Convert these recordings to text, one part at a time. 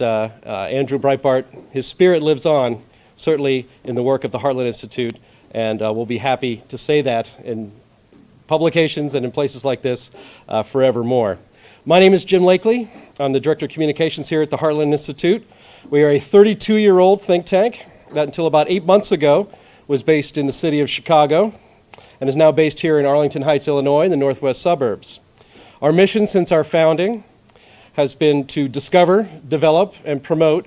uh, uh, Andrew Breitbart, his spirit lives on, certainly in the work of the Heartland Institute, and uh, we'll be happy to say that in publications and in places like this uh, forevermore. My name is Jim Lakely. I'm the Director of Communications here at the Heartland Institute. We are a 32 year old think tank that, until about eight months ago, was based in the city of Chicago and is now based here in Arlington Heights, Illinois, in the northwest suburbs. Our mission since our founding has been to discover, develop, and promote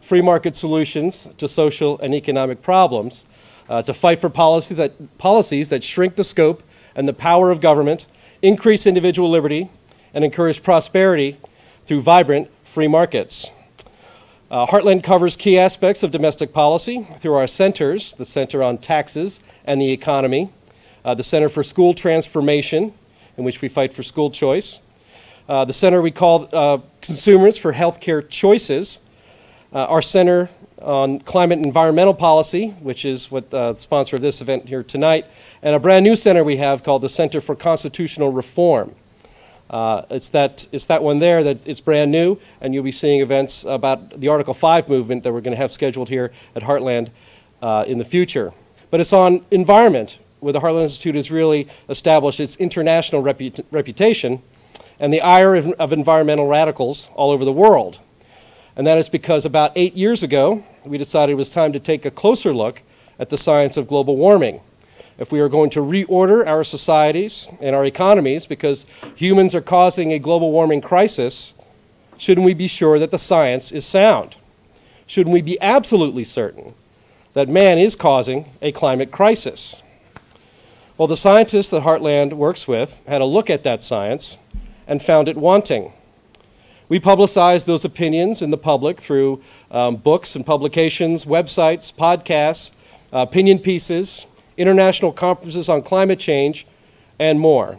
free market solutions to social and economic problems, uh, to fight for policy that, policies that shrink the scope and the power of government, increase individual liberty, and encourage prosperity through vibrant free markets. Uh, Heartland covers key aspects of domestic policy through our centers, the Center on Taxes and the Economy, uh, the Center for School Transformation, in which we fight for school choice, uh, the center we call uh, Consumers for Healthcare Choices. Uh, our center on climate and environmental policy, which is what uh, the sponsor of this event here tonight, and a brand new center we have called the Center for Constitutional Reform. Uh, it's, that, it's that one there that it's brand new, and you'll be seeing events about the Article 5 movement that we're going to have scheduled here at Heartland uh, in the future. But it's on environment, where the Heartland Institute has really established its international repu reputation and the ire of, of environmental radicals all over the world. And that is because about eight years ago, we decided it was time to take a closer look at the science of global warming. If we are going to reorder our societies and our economies because humans are causing a global warming crisis, shouldn't we be sure that the science is sound? Shouldn't we be absolutely certain that man is causing a climate crisis? Well, the scientists that Heartland works with had a look at that science and found it wanting. We publicize those opinions in the public through um, books and publications, websites, podcasts, uh, opinion pieces, international conferences on climate change, and more.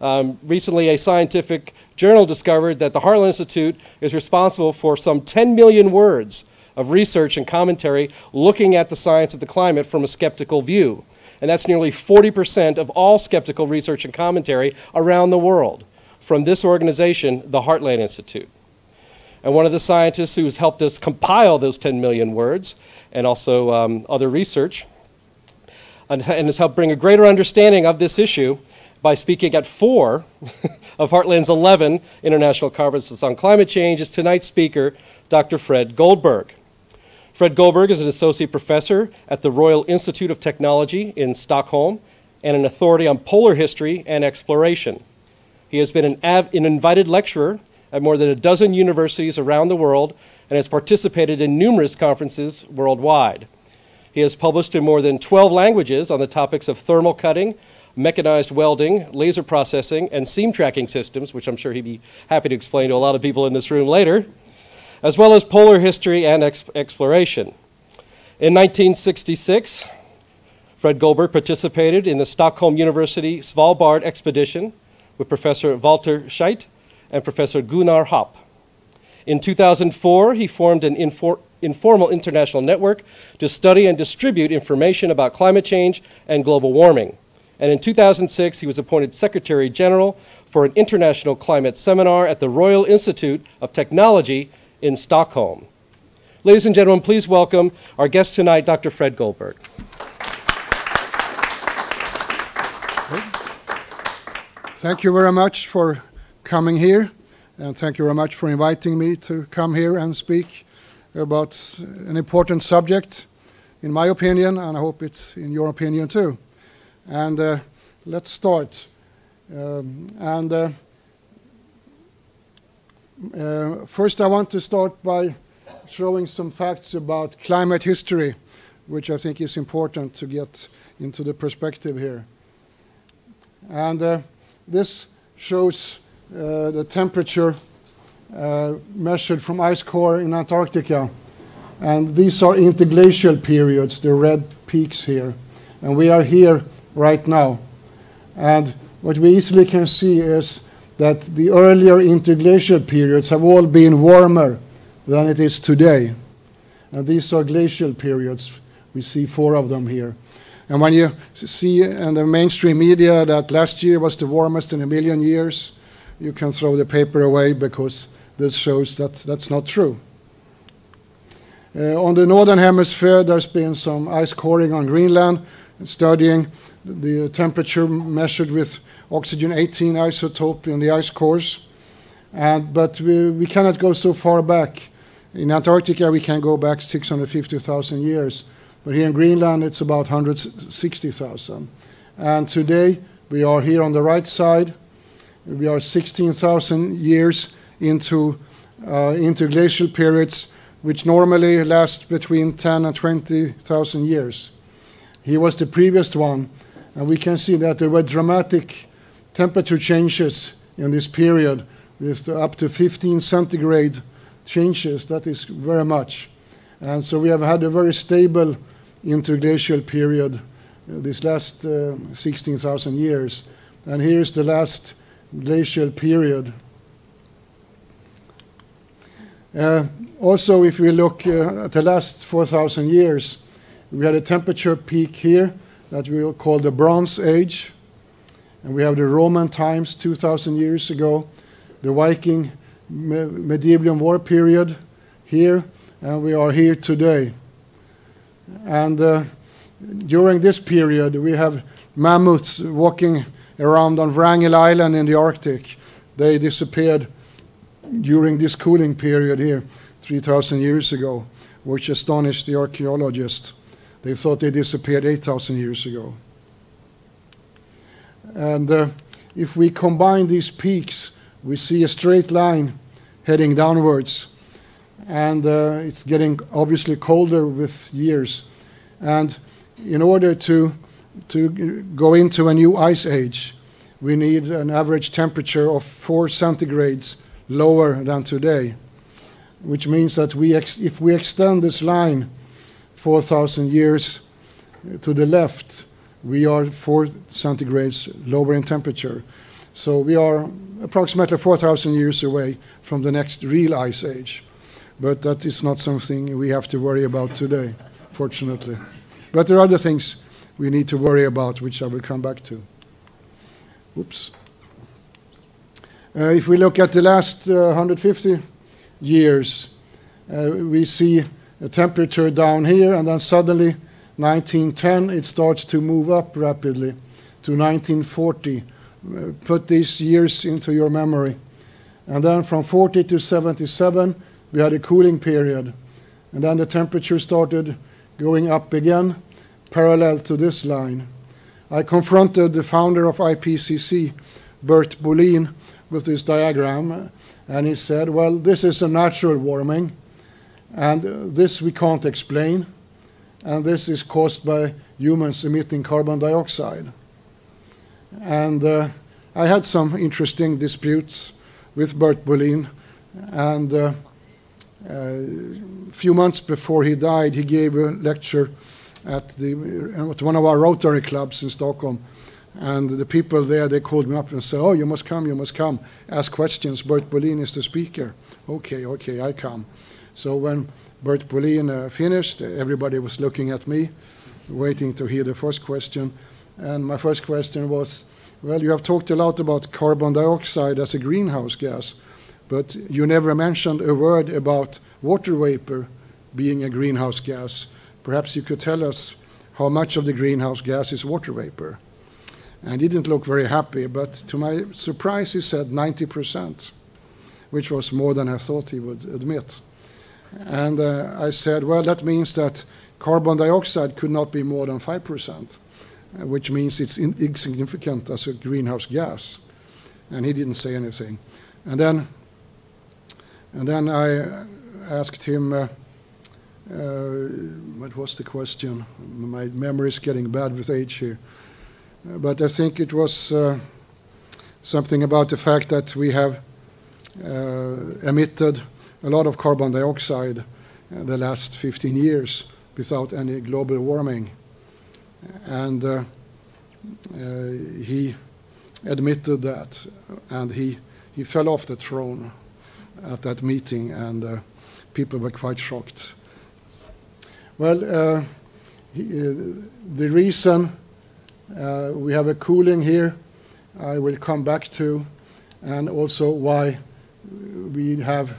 Um, recently, a scientific journal discovered that the Heartland Institute is responsible for some 10 million words of research and commentary looking at the science of the climate from a skeptical view. And that's nearly 40% of all skeptical research and commentary around the world from this organization, the Heartland Institute. And one of the scientists who's helped us compile those 10 million words and also um, other research and, and has helped bring a greater understanding of this issue by speaking at four of Heartland's 11 international conferences on climate change is tonight's speaker, Dr. Fred Goldberg. Fred Goldberg is an associate professor at the Royal Institute of Technology in Stockholm and an authority on polar history and exploration. He has been an, an invited lecturer at more than a dozen universities around the world and has participated in numerous conferences worldwide. He has published in more than 12 languages on the topics of thermal cutting, mechanized welding, laser processing, and seam tracking systems, which I'm sure he'd be happy to explain to a lot of people in this room later, as well as polar history and ex exploration. In 1966, Fred Goldberg participated in the Stockholm University Svalbard expedition with Professor Walter Schytt and Professor Gunnar Hoppe. In 2004, he formed an infor informal international network to study and distribute information about climate change and global warming. And in 2006, he was appointed Secretary General for an international climate seminar at the Royal Institute of Technology in Stockholm. Ladies and gentlemen, please welcome our guest tonight, Dr. Fred Goldberg. Thank you very much for coming here, and thank you very much for inviting me to come here and speak about an important subject, in my opinion, and I hope it's in your opinion too. And uh, let's start. Um, and uh, uh, first, I want to start by showing some facts about climate history, which I think is important to get into the perspective here. And uh, this shows uh, the temperature uh, measured from ice core in Antarctica. And these are interglacial periods, the red peaks here. And we are here right now. And what we easily can see is that the earlier interglacial periods have all been warmer than it is today. And these are glacial periods. We see four of them here. And when you see in the mainstream media that last year was the warmest in a million years, you can throw the paper away because this shows that that's not true. Uh, on the northern hemisphere, there's been some ice coring on Greenland, studying the temperature measured with oxygen 18 isotope in the ice cores. And, but we, we cannot go so far back. In Antarctica, we can go back 650,000 years. But here in Greenland, it's about 160,000. And today, we are here on the right side. We are 16,000 years into, uh, interglacial periods, which normally last between 10 and 20,000 years. He was the previous one, and we can see that there were dramatic temperature changes in this period, up to 15 centigrade changes. That is very much. And so we have had a very stable interglacial period uh, these last uh, 16,000 years. And here's the last glacial period. Uh, also, if we look uh, at the last 4,000 years, we had a temperature peak here that we call the Bronze Age. And we have the Roman times 2,000 years ago, the Viking me medieval war period here, and we are here today. And uh, during this period, we have mammoths walking around on Wrangel Island in the Arctic. They disappeared during this cooling period here 3,000 years ago, which astonished the archaeologists. They thought they disappeared 8,000 years ago. And uh, if we combine these peaks, we see a straight line heading downwards. And uh, it's getting obviously colder with years. And in order to, to go into a new ice age, we need an average temperature of 4 centigrades lower than today, which means that we if we extend this line 4,000 years to the left, we are 4 centigrades lower in temperature. So we are approximately 4,000 years away from the next real ice age. But that is not something we have to worry about today, fortunately. But there are other things we need to worry about, which I will come back to. Oops. Uh, if we look at the last uh, 150 years, uh, we see a temperature down here, and then suddenly 1910 it starts to move up rapidly to 1940. Uh, put these years into your memory. And then from 40 to 77, we had a cooling period. And then the temperature started going up again, parallel to this line. I confronted the founder of IPCC, Bert Bolin, with this diagram, and he said, well, this is a natural warming, and this we can't explain, and this is caused by humans emitting carbon dioxide. And uh, I had some interesting disputes with Bert Bolin, and uh, a few months before he died, he gave a lecture at, the, at one of our Rotary clubs in Stockholm. And the people there, they called me up and said, oh, you must come, you must come. Ask questions. Bert Bolin is the speaker. Okay, okay, I come. So when Bert Bolin uh, finished, everybody was looking at me, waiting to hear the first question. And my first question was, well, you have talked a lot about carbon dioxide as a greenhouse gas, but you never mentioned a word about water vapor being a greenhouse gas. Perhaps you could tell us how much of the greenhouse gas is water vapor. And he didn't look very happy, but to my surprise, he said 90%, which was more than I thought he would admit. And uh, I said, well, that means that carbon dioxide could not be more than 5%, uh, which means it's insignificant as a greenhouse gas. And he didn't say anything. And then, and then I asked him, uh, uh, what was the question? My memory is getting bad with age here. Uh, but I think it was uh, something about the fact that we have emitted a lot of carbon dioxide the last 15 years without any global warming. And uh, uh, he admitted that, and he, he fell off the throne at that meeting, and uh, people were quite shocked. Well, he, the reason we have a cooling here, I will come back to, and also why we have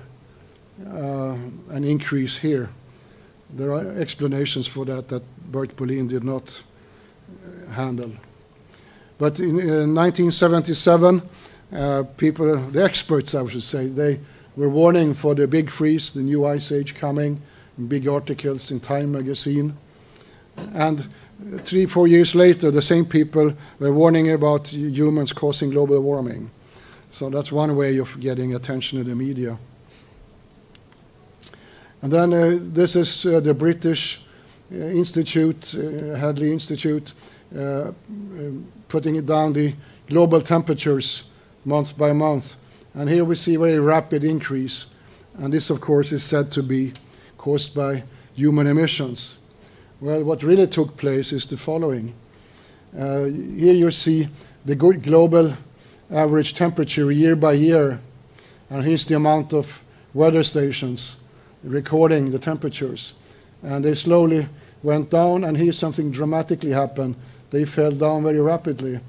uh, an increase here. there are explanations for that that Bert Bolin did not uh, handle. But in, in 1977, uh, people, the experts, I should say, they were warning for the big freeze, the new ice age coming, big articles in Time magazine. And three, four years later, the same people were warning about humans causing global warming. So that's one way of getting attention in the media. And then uh, this is uh, the British uh, Institute, uh, Hadley Institute, uh, um, putting it down the global temperatures month by month. And here we see a very rapid increase. And this, of course, is said to be caused by human emissions. Well, what really took place is the following. Uh, here you see the good global average temperature year by year, and here's the amount of weather stations recording the temperatures. And they slowly went down, and here something dramatically happened. They fell down very rapidly.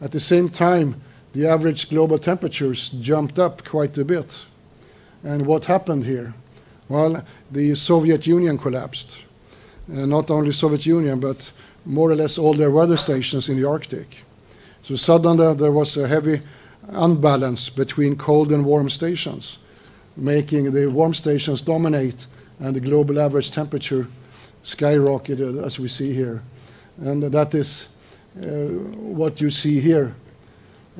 At the same time, the average global temperatures jumped up quite a bit. And what happened here? Well, the Soviet Union collapsed. Uh, not only Soviet Union, but more or less all their weather stations in the Arctic. So suddenly there was a heavy unbalance between cold and warm stations, making the warm stations dominate and the global average temperature skyrocketed as we see here. And that is uh, what you see here.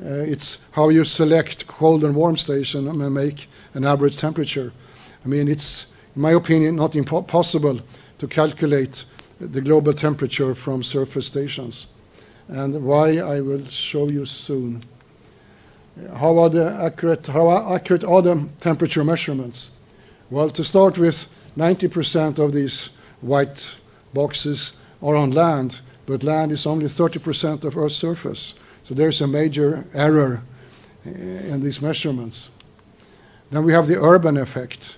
Uh, it's how you select cold and warm station and make an average temperature. I mean, it's, in my opinion, not impossible to calculate the global temperature from surface stations. And why, I will show you soon. How are the accurate, how accurate are the temperature measurements? Well, to start with, 90% of these white boxes are on land, but land is only 30% of Earth's surface. So there's a major error in these measurements. Then we have the urban effect.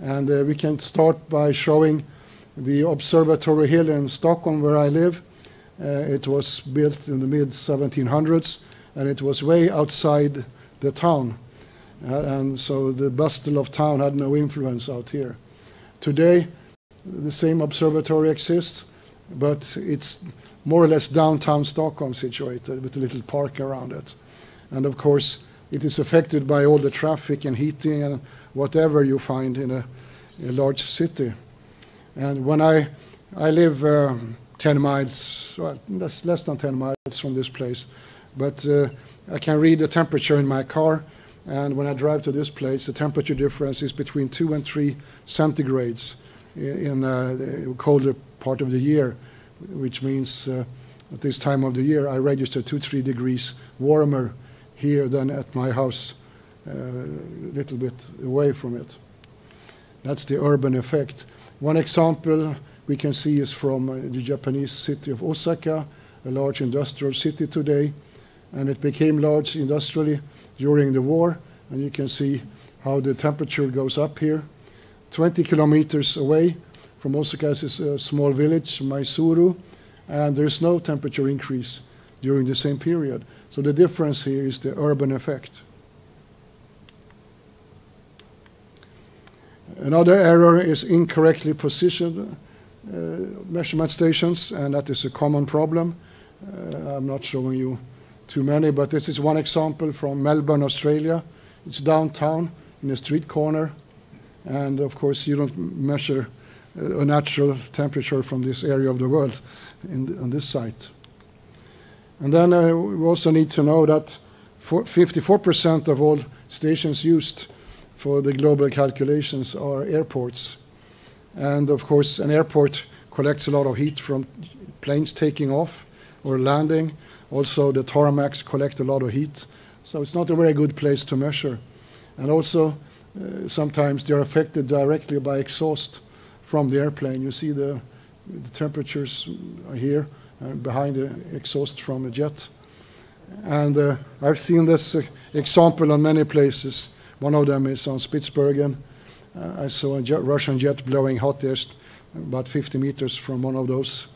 And uh, we can start by showing the Observatory Hill in Stockholm, where I live. Uh, it was built in the mid 1700s, and it was way outside the town. Uh, and so the bustle of town had no influence out here. Today, the same observatory exists, but it's more or less downtown Stockholm situated with a little park around it. And of course, it is affected by all the traffic and heating and whatever you find in a, a large city. And when I, I live uh, 10 miles, well, less, less than 10 miles from this place, but uh, I can read the temperature in my car. And when I drive to this place, the temperature difference is between 2 and 3 centigrades in, in uh, the colder part of the year which means uh, at this time of the year I register two, three degrees warmer here than at my house, uh, a little bit away from it. That's the urban effect. One example we can see is from uh, the Japanese city of Osaka, a large industrial city today, and it became large industrially during the war, and you can see how the temperature goes up here. 20 kilometers away, from Osaka is a small village, Maizuru, and there's no temperature increase during the same period. So the difference here is the urban effect. Another error is incorrectly positioned uh, measurement stations, and that is a common problem. Uh, I'm not showing you too many, but this is one example from Melbourne, Australia. It's downtown in a street corner, and of course you don't measure a natural temperature from this area of the world in, on this site. And then uh, we also need to know that 54% of all stations used for the global calculations are airports. And of course, an airport collects a lot of heat from planes taking off or landing. Also, the tarmacs collect a lot of heat. So it's not a very good place to measure. And also, uh, sometimes they're affected directly by exhaust from the airplane. You see the, the temperatures here uh, behind the exhaust from a jet. And uh, I've seen this uh, example on many places. One of them is on Spitsbergen. Uh, I saw a jet, Russian jet blowing hot air about 50 meters from one of those.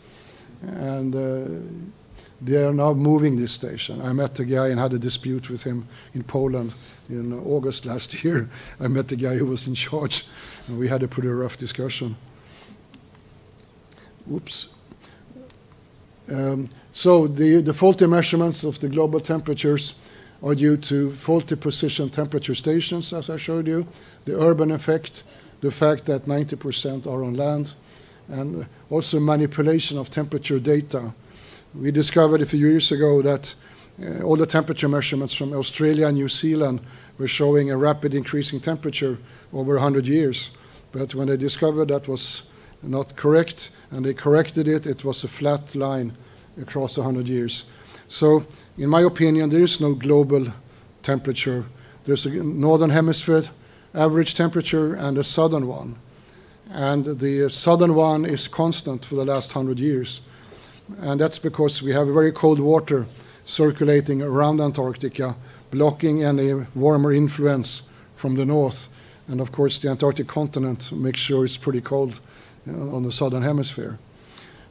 And uh, they are now moving this station. I met a guy and had a dispute with him in Poland in August last year. I met the guy who was in charge, and we had a pretty rough discussion. Whoops. Um, so the, the faulty measurements of the global temperatures are due to faulty position temperature stations, as I showed you, the urban effect, the fact that 90% are on land, and also manipulation of temperature data. We discovered a few years ago that uh, all the temperature measurements from Australia and New Zealand were showing a rapid increasing temperature over 100 years. But when they discovered that was not correct and they corrected it, it was a flat line across 100 years. So, in my opinion, there is no global temperature. There's a northern hemisphere average temperature and a southern one. And the southern one is constant for the last 100 years. And that's because we have very cold water circulating around Antarctica, blocking any warmer influence from the north. And of course, the Antarctic continent makes sure it's pretty cold uh, on the southern hemisphere.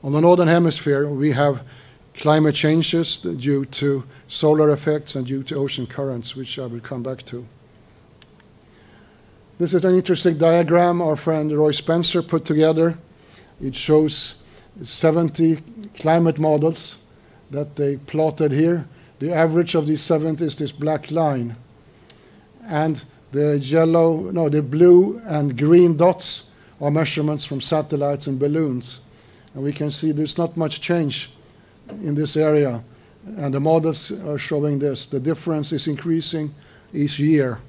On the northern hemisphere, we have climate changes due to solar effects and due to ocean currents, which I will come back to. This is an interesting diagram our friend Roy Spencer put together. It shows 70 climate models that they plotted here. The average of these 70 is this black line. And the yellow, no, the blue and green dots are measurements from satellites and balloons. And we can see there's not much change in this area. And the models are showing this. The difference is increasing each year.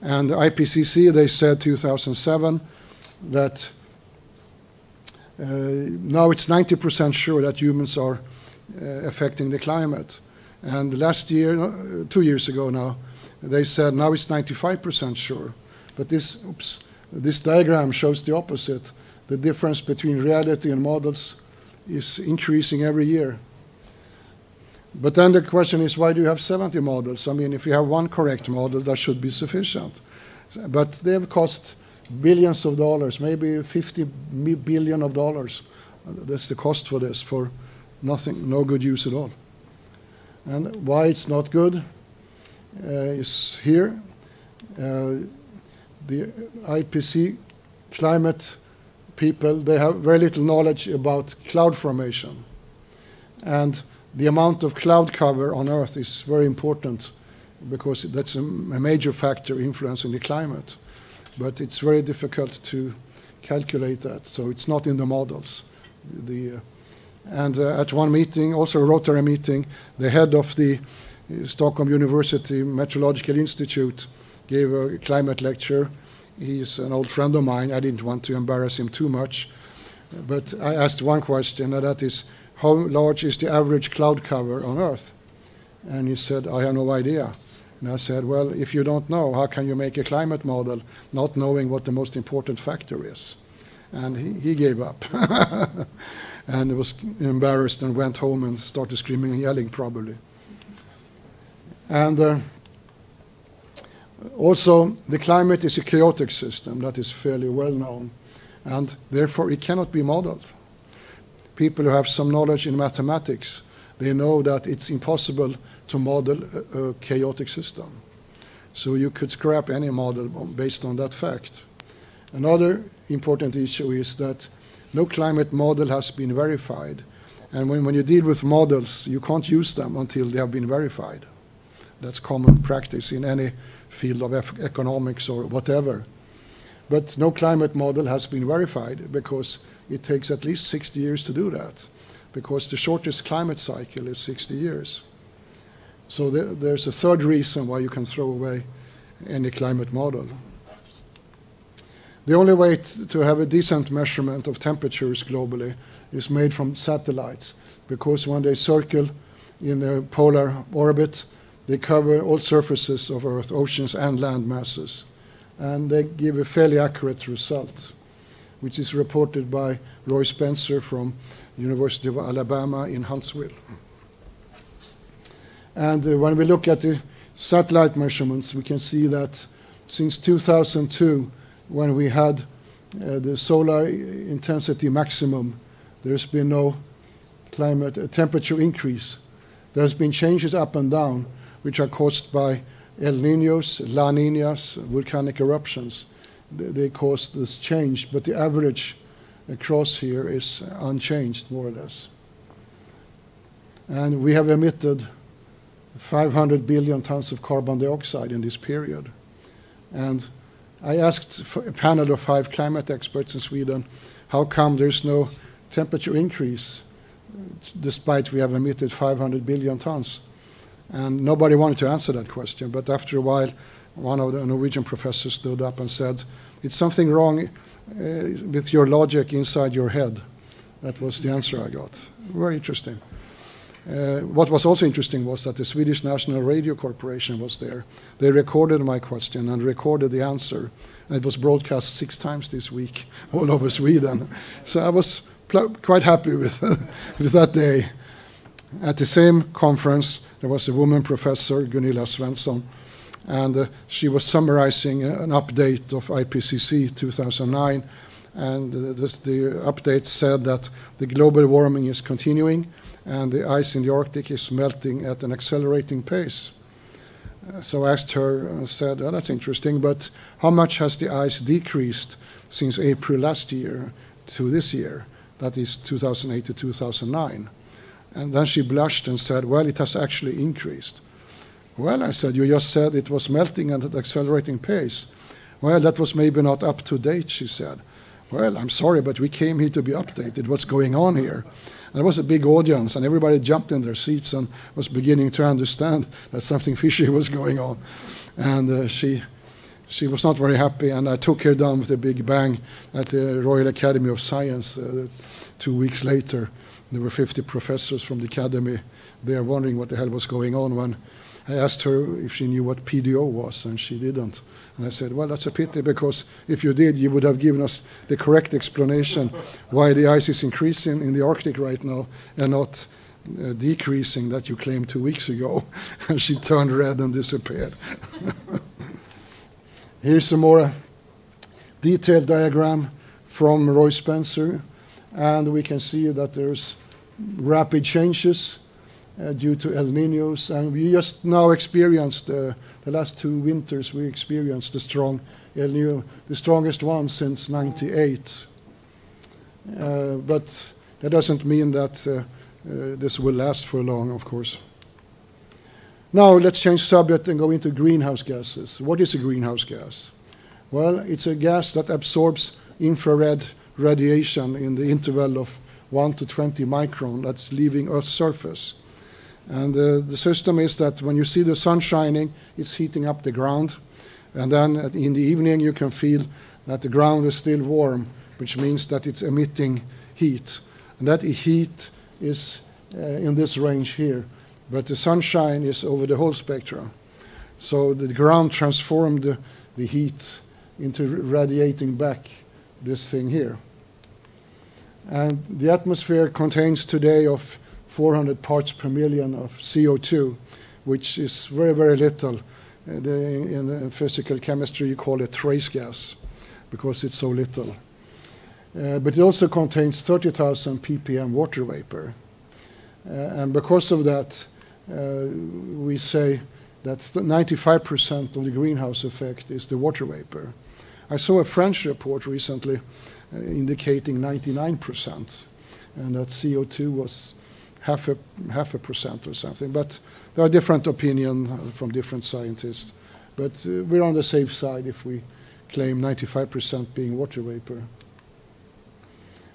And the IPCC, they said 2007 that uh, now it's 90% sure that humans are uh, affecting the climate. And last year, uh, two years ago now, they said now it's 95% sure. But this, oops, this diagram shows the opposite. The difference between reality and models is increasing every year. But then the question is, why do you have 70 models? I mean, if you have one correct model, that should be sufficient. But they have cost billions of dollars, maybe 50 billion of dollars. That's the cost for this, for nothing, no good use at all. And why it's not good uh, is here. Uh, the IPC climate people, they have very little knowledge about cloud formation. And the amount of cloud cover on Earth is very important because that's a, major factor influencing the climate. But it's very difficult to calculate that, so it's not in the models. The, uh, and uh, at one meeting, also a Rotary meeting, the head of the uh, Stockholm University Meteorological Institute gave a climate lecture. He's an old friend of mine. I didn't want to embarrass him too much. But I asked one question, and that is how large is the average cloud cover on Earth? And he said, I have no idea. And I said, well, if you don't know, how can you make a climate model not knowing what the most important factor is? And he, he gave up. and was embarrassed and went home and started screaming and yelling, probably. And uh, also, the climate is a chaotic system that is fairly well known, and therefore it cannot be modeled people who have some knowledge in mathematics, they know that it's impossible to model a, a chaotic system. So you could scrap any model based on that fact. Another important issue is that no climate model has been verified. And when, when you deal with models, you can't use them until they have been verified. That's common practice in any field of economics or whatever. But no climate model has been verified because it takes at least 60 years to do that because the shortest climate cycle is 60 years. So there, there's a third reason why you can throw away any climate model. The only way to have a decent measurement of temperatures globally is made from satellites because when they circle in a polar orbit, they cover all surfaces of Earth, oceans and land masses, and they give a fairly accurate result which is reported by Roy Spencer from University of Alabama in Huntsville. And uh, when we look at the satellite measurements, we can see that since 2002, when we had uh, the solar intensity maximum, there's been no climate uh, temperature increase. There's been changes up and down, which are caused by El Niños, La Niñas, volcanic eruptions they cause this change, but the average across here is unchanged, more or less. And we have emitted 500 billion tons of carbon dioxide in this period. And I asked a panel of five climate experts in Sweden, how come there's no temperature increase despite we have emitted 500 billion tons? And nobody wanted to answer that question. But after a while, one of the Norwegian professors stood up and said, it's something wrong uh, with your logic inside your head. That was the answer I got. Very interesting. Uh, what was also interesting was that the Swedish National Radio Corporation was there. They recorded my question and recorded the answer. And it was broadcast six times this week all over Sweden. So I was quite happy with, with that day. At the same conference, there was a woman professor, Gunilla Svensson, and uh, she was summarizing an update of IPCC 2009. And uh, this, the update said that the global warming is continuing and the ice in the Arctic is melting at an accelerating pace. Uh, so I asked her and said, oh, that's interesting, but how much has the ice decreased since April last year to this year? That is 2008 to 2009. And then she blushed and said, well, it has actually increased. Well, I said, you just said it was melting at an accelerating pace. Well, that was maybe not up to date, she said. Well, I'm sorry, but we came here to be updated. What's going on here? And there was a big audience, and everybody jumped in their seats and was beginning to understand that something fishy was going on. And uh, she, she was not very happy, and I took her down with a big bang at the Royal Academy of Science uh, two weeks later. There were 50 professors from the academy there wondering what the hell was going on when I asked her if she knew what PDO was, and she didn't. And I said, well, that's a pity because if you did, you would have given us the correct explanation why the ice is increasing in the Arctic right now and not uh, decreasing that you claimed two weeks ago. and she turned red and disappeared. Here's a more detailed diagram from Roy Spencer, and we can see that there's rapid changes uh, due to El Niños, and we just now experienced uh, the last two winters. We experienced the strong El Niño, the strongest one since '98. Uh, but that doesn't mean that uh, uh, this will last for long, of course. Now let's change subject and go into greenhouse gases. What is a greenhouse gas? Well, it's a gas that absorbs infrared radiation in the interval of 1 to 20 micron that's leaving Earth's surface. And uh, the system is that when you see the sun shining, it's heating up the ground. And then in the evening, you can feel that the ground is still warm, which means that it's emitting heat. And that heat is uh, in this range here. But the sunshine is over the whole spectrum. So the ground transformed the, the heat into radiating back this thing here. And the atmosphere contains today of 400 parts per million of CO2, which is very, very little. Uh, the, in physical chemistry, you call it trace gas because it's so little. Uh, but it also contains 30,000 ppm water vapor. Uh, and because of that, uh, we say that 95% of the greenhouse effect is the water vapor. I saw a French report recently uh, indicating 99%, and that CO2 was half a, half a percent or something. But there are different opinions from different scientists. But uh, we're on the safe side if we claim 95% being water vapor.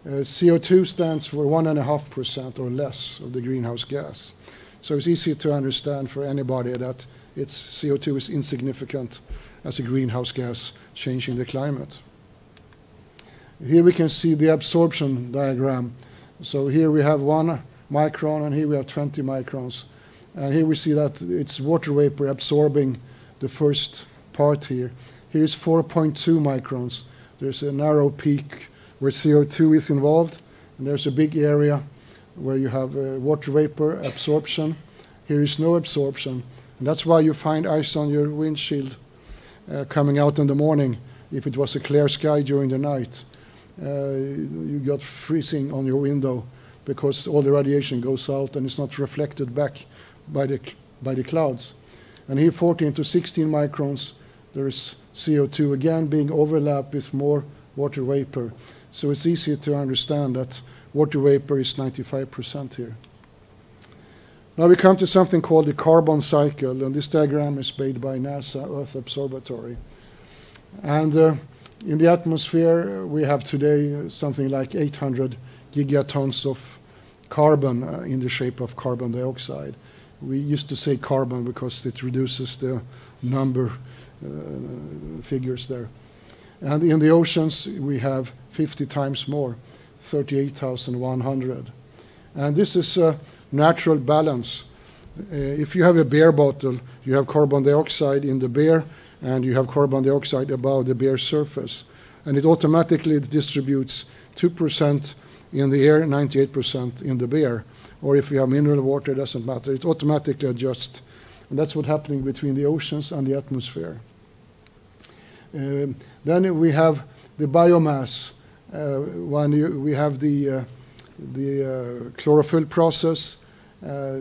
Uh, CO2 stands for 1.5% or less of the greenhouse gas. So it's easy to understand for anybody that its CO2 is insignificant as a greenhouse gas changing the climate. Here we can see the absorption diagram. So here we have one micron, and here we have 20 microns. And here we see that it's water vapor absorbing the first part here. Here is 4.2 microns. There's a narrow peak where CO2 is involved, and there's a big area where you have uh, water vapor absorption. Here is no absorption. And that's why you find ice on your windshield uh, coming out in the morning if it was a clear sky during the night. Uh, you got freezing on your window because all the radiation goes out and it's not reflected back by the, by the clouds. And here 14 to 16 microns, there is CO2 again being overlapped with more water vapor. So it's easy to understand that water vapor is 95% here. Now we come to something called the carbon cycle, and this diagram is made by NASA Earth Observatory. And uh, in the atmosphere, we have today something like 800 gigatons of carbon uh, in the shape of carbon dioxide. We used to say carbon because it reduces the number uh, figures there. And in the oceans, we have 50 times more, 38,100. And this is a natural balance. Uh, if you have a beer bottle, you have carbon dioxide in the beer, and you have carbon dioxide above the beer surface. And it automatically distributes 2% in the air, 98% in the beer. Or if you have mineral water, it doesn't matter. It automatically adjusts. And that's what's happening between the oceans and the atmosphere. Um, then we have the biomass. Uh, when you, we have the, uh, the uh, chlorophyll process, uh,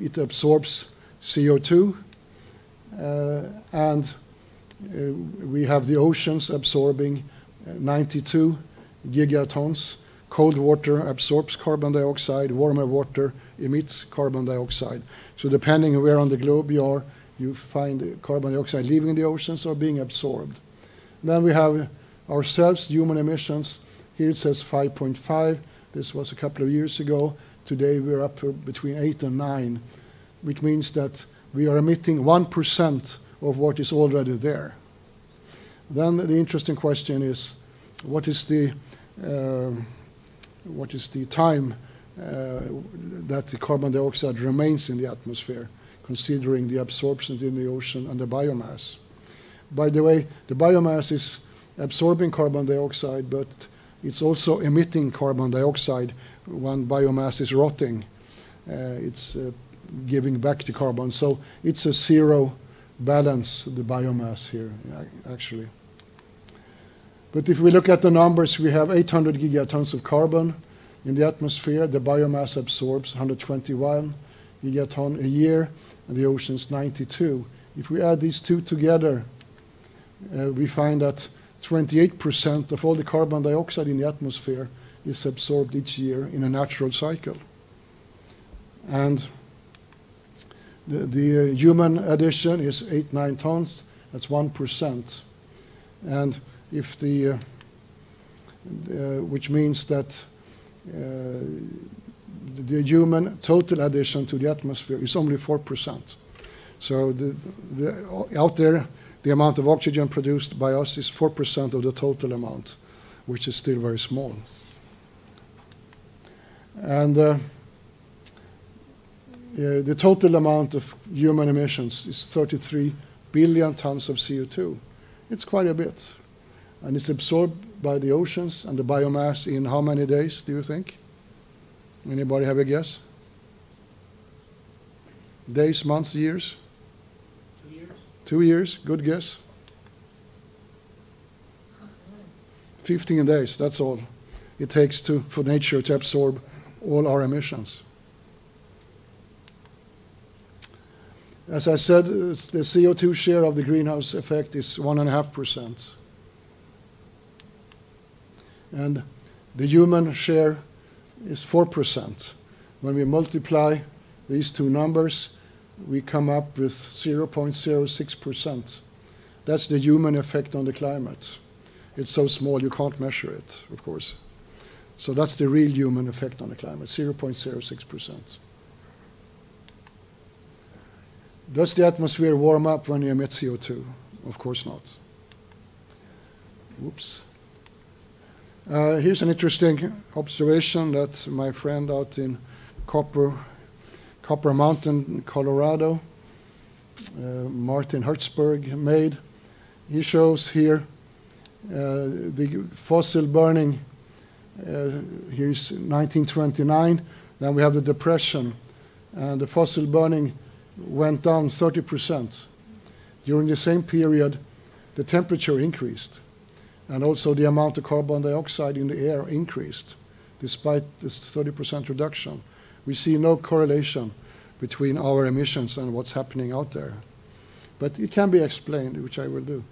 it absorbs CO2. Uh, and uh, we have the oceans absorbing 92 gigatons. Cold water absorbs carbon dioxide, warmer water emits carbon dioxide. So depending where on the globe you are, you find carbon dioxide leaving the oceans or being absorbed. Then we have ourselves, human emissions. Here it says 5.5. This was a couple of years ago. Today we're up between 8 and 9, which means that we are emitting 1% of what is already there. Then the interesting question is, what is the, uh, what is the time uh, that the carbon dioxide remains in the atmosphere, considering the absorption in the ocean and the biomass? By the way, the biomass is absorbing carbon dioxide, but it's also emitting carbon dioxide when biomass is rotting. Uh, it's uh, giving back the carbon. So it's a zero balance, the biomass here, actually. But if we look at the numbers, we have 800 gigatons of carbon in the atmosphere. The biomass absorbs 121 gigaton a year, and the oceans 92. If we add these two together, uh, we find that 28% of all the carbon dioxide in the atmosphere is absorbed each year in a natural cycle. And the, the uh, human addition is 8, 9 tons. That's 1%. And if the, uh, uh, which means that uh, the human total addition to the atmosphere is only 4%. So the, the, out there, the amount of oxygen produced by us is 4% of the total amount, which is still very small. And uh, uh, the total amount of human emissions is 33 billion tons of CO2. It's quite a bit. And it's absorbed by the oceans and the biomass in how many days, do you think? Anybody have a guess? Days, months, years? Two years? Two years, good guess. 15 days, that's all it takes to, for nature to absorb all our emissions. As I said, uh, the CO2 share of the greenhouse effect is 1.5%. And the human share is 4%. When we multiply these two numbers, we come up with 0.06%. That's the human effect on the climate. It's so small you can't measure it, of course. So that's the real human effect on the climate, 0.06%. Does the atmosphere warm up when you emit CO2? Of course not. Whoops. Uh, here's an interesting observation that my friend out in Copper, Copper Mountain, Colorado, uh, Martin Hertzberg made. He shows here uh, the fossil burning. Uh, here's 1929. Then we have the Depression, and the fossil burning went down 30%. During the same period, the temperature increased, and also the amount of carbon dioxide in the air increased, despite this 30% reduction. We see no correlation between our emissions and what's happening out there. But it can be explained, which I will do.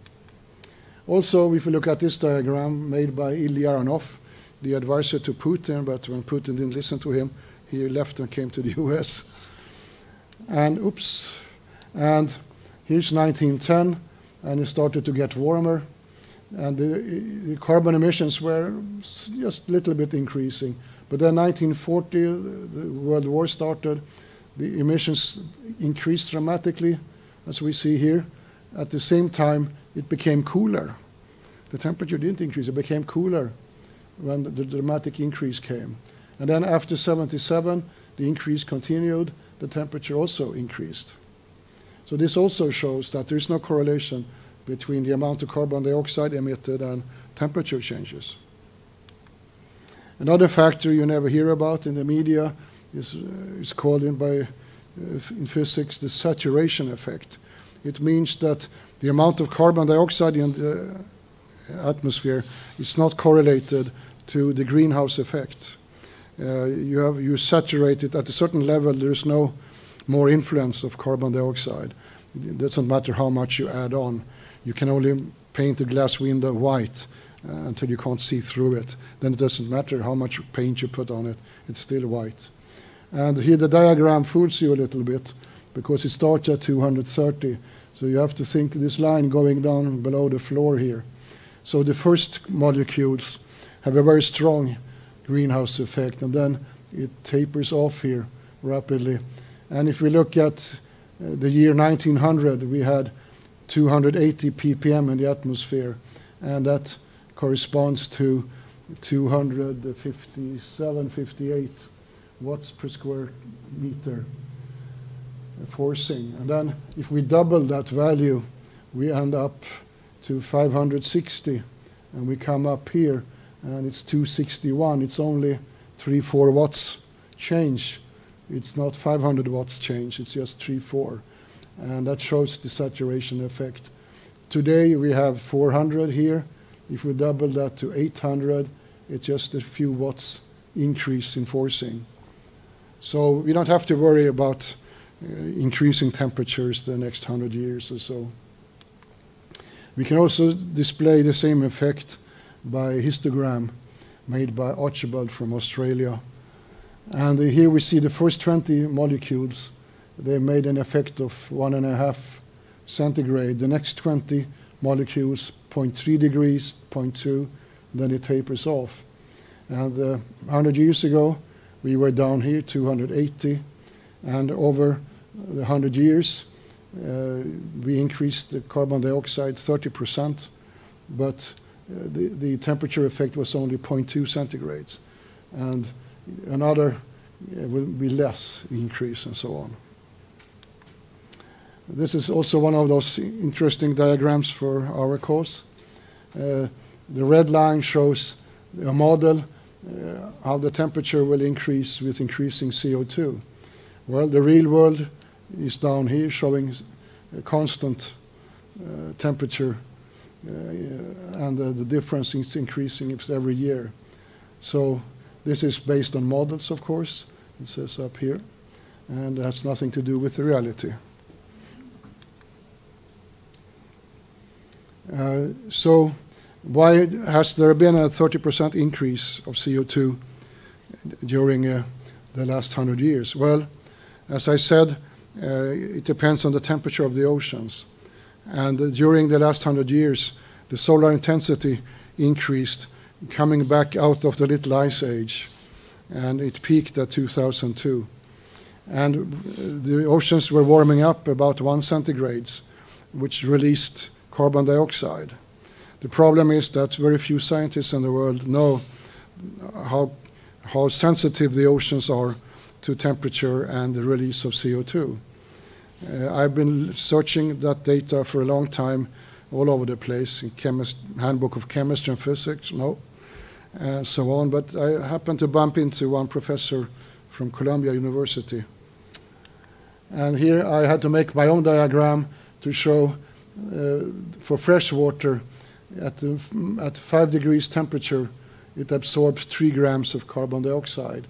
Also, if you look at this diagram made by Illarionov, the advisor to Putin, but when Putin didn't listen to him, he left and came to the US. And oops, and here's 1910, and it started to get warmer, and the, the carbon emissions were just a little bit increasing. But then 1940, uh, the World War started, the emissions increased dramatically, as we see here. At the same time, it became cooler. The temperature didn't increase, it became cooler when the dramatic increase came. And then after 77, the increase continued, the temperature also increased. So this also shows that there is no correlation between the amount of carbon dioxide emitted and temperature changes. Another factor you never hear about in the media is, uh, is called in by uh, in physics the saturation effect. It means that the amount of carbon dioxide in the atmosphere is not correlated to the greenhouse effect. Uh, you have you saturate it at a certain level. There is no more influence of carbon dioxide. It doesn't matter how much you add on. You can only paint a glass window white uh, until you can't see through it. Then it doesn't matter how much paint you put on it. It's still white. And here the diagram fools you a little bit because it starts at 230. So you have to think this line going down below the floor here. So the first molecules have a very strong greenhouse effect, and then it tapers off here rapidly. And if we look at uh, the year 1900, we had 280 ppm in the atmosphere, and that corresponds to 257, 58 watts per square meter forcing. And then if we double that value, we end up to 560, and we come up here, and it's 261. It's only 3, 4 watts change. It's not 500 watts change, it's just 3, 4. And that shows the saturation effect. Today we have 400 here. If we double that to 800, it's just a few watts increase in forcing. So we don't have to worry about uh, increasing temperatures the next 100 years or so. We can also display the same effect by histogram made by Archibald from Australia. And uh, here we see the first 20 molecules. They made an effect of one and a half centigrade. The next 20 molecules, 0.3 degrees, 0.2, then it tapers off. And uh, 100 years ago, we were down here, 280, and over the 100 years, uh, we increased the carbon dioxide 30%, but uh, the, the temperature effect was only 0.2 centigrades. And another uh, will be less increase and so on. This is also one of those interesting diagrams for our course. Uh, the red line shows a model uh, how the temperature will increase with increasing CO2. Well, the real world is down here showing a constant uh, temperature uh, and uh, the difference is increasing every year. So this is based on models, of course. It says up here, and has nothing to do with the reality. So why has there been a 30% increase of CO2 during uh, the last 100 years? Well, as I said, uh, it depends on the temperature of the oceans. And uh, during the last 100 years, the solar intensity increased coming back out of the little ice age. And it peaked at 2002. And uh, the oceans were warming up about one centigrades, which released carbon dioxide. The problem is that very few scientists in the world know how, how sensitive the oceans are to temperature and the release of CO2. Uh, I've been searching that data for a long time all over the place in chemist, Handbook of Chemistry and Physics, no, and so on. But I happened to bump into one professor from Columbia University. And here I had to make my own diagram to show Uh, for fresh water at, at 5 degrees temperature, it absorbs 3 grams of carbon dioxide.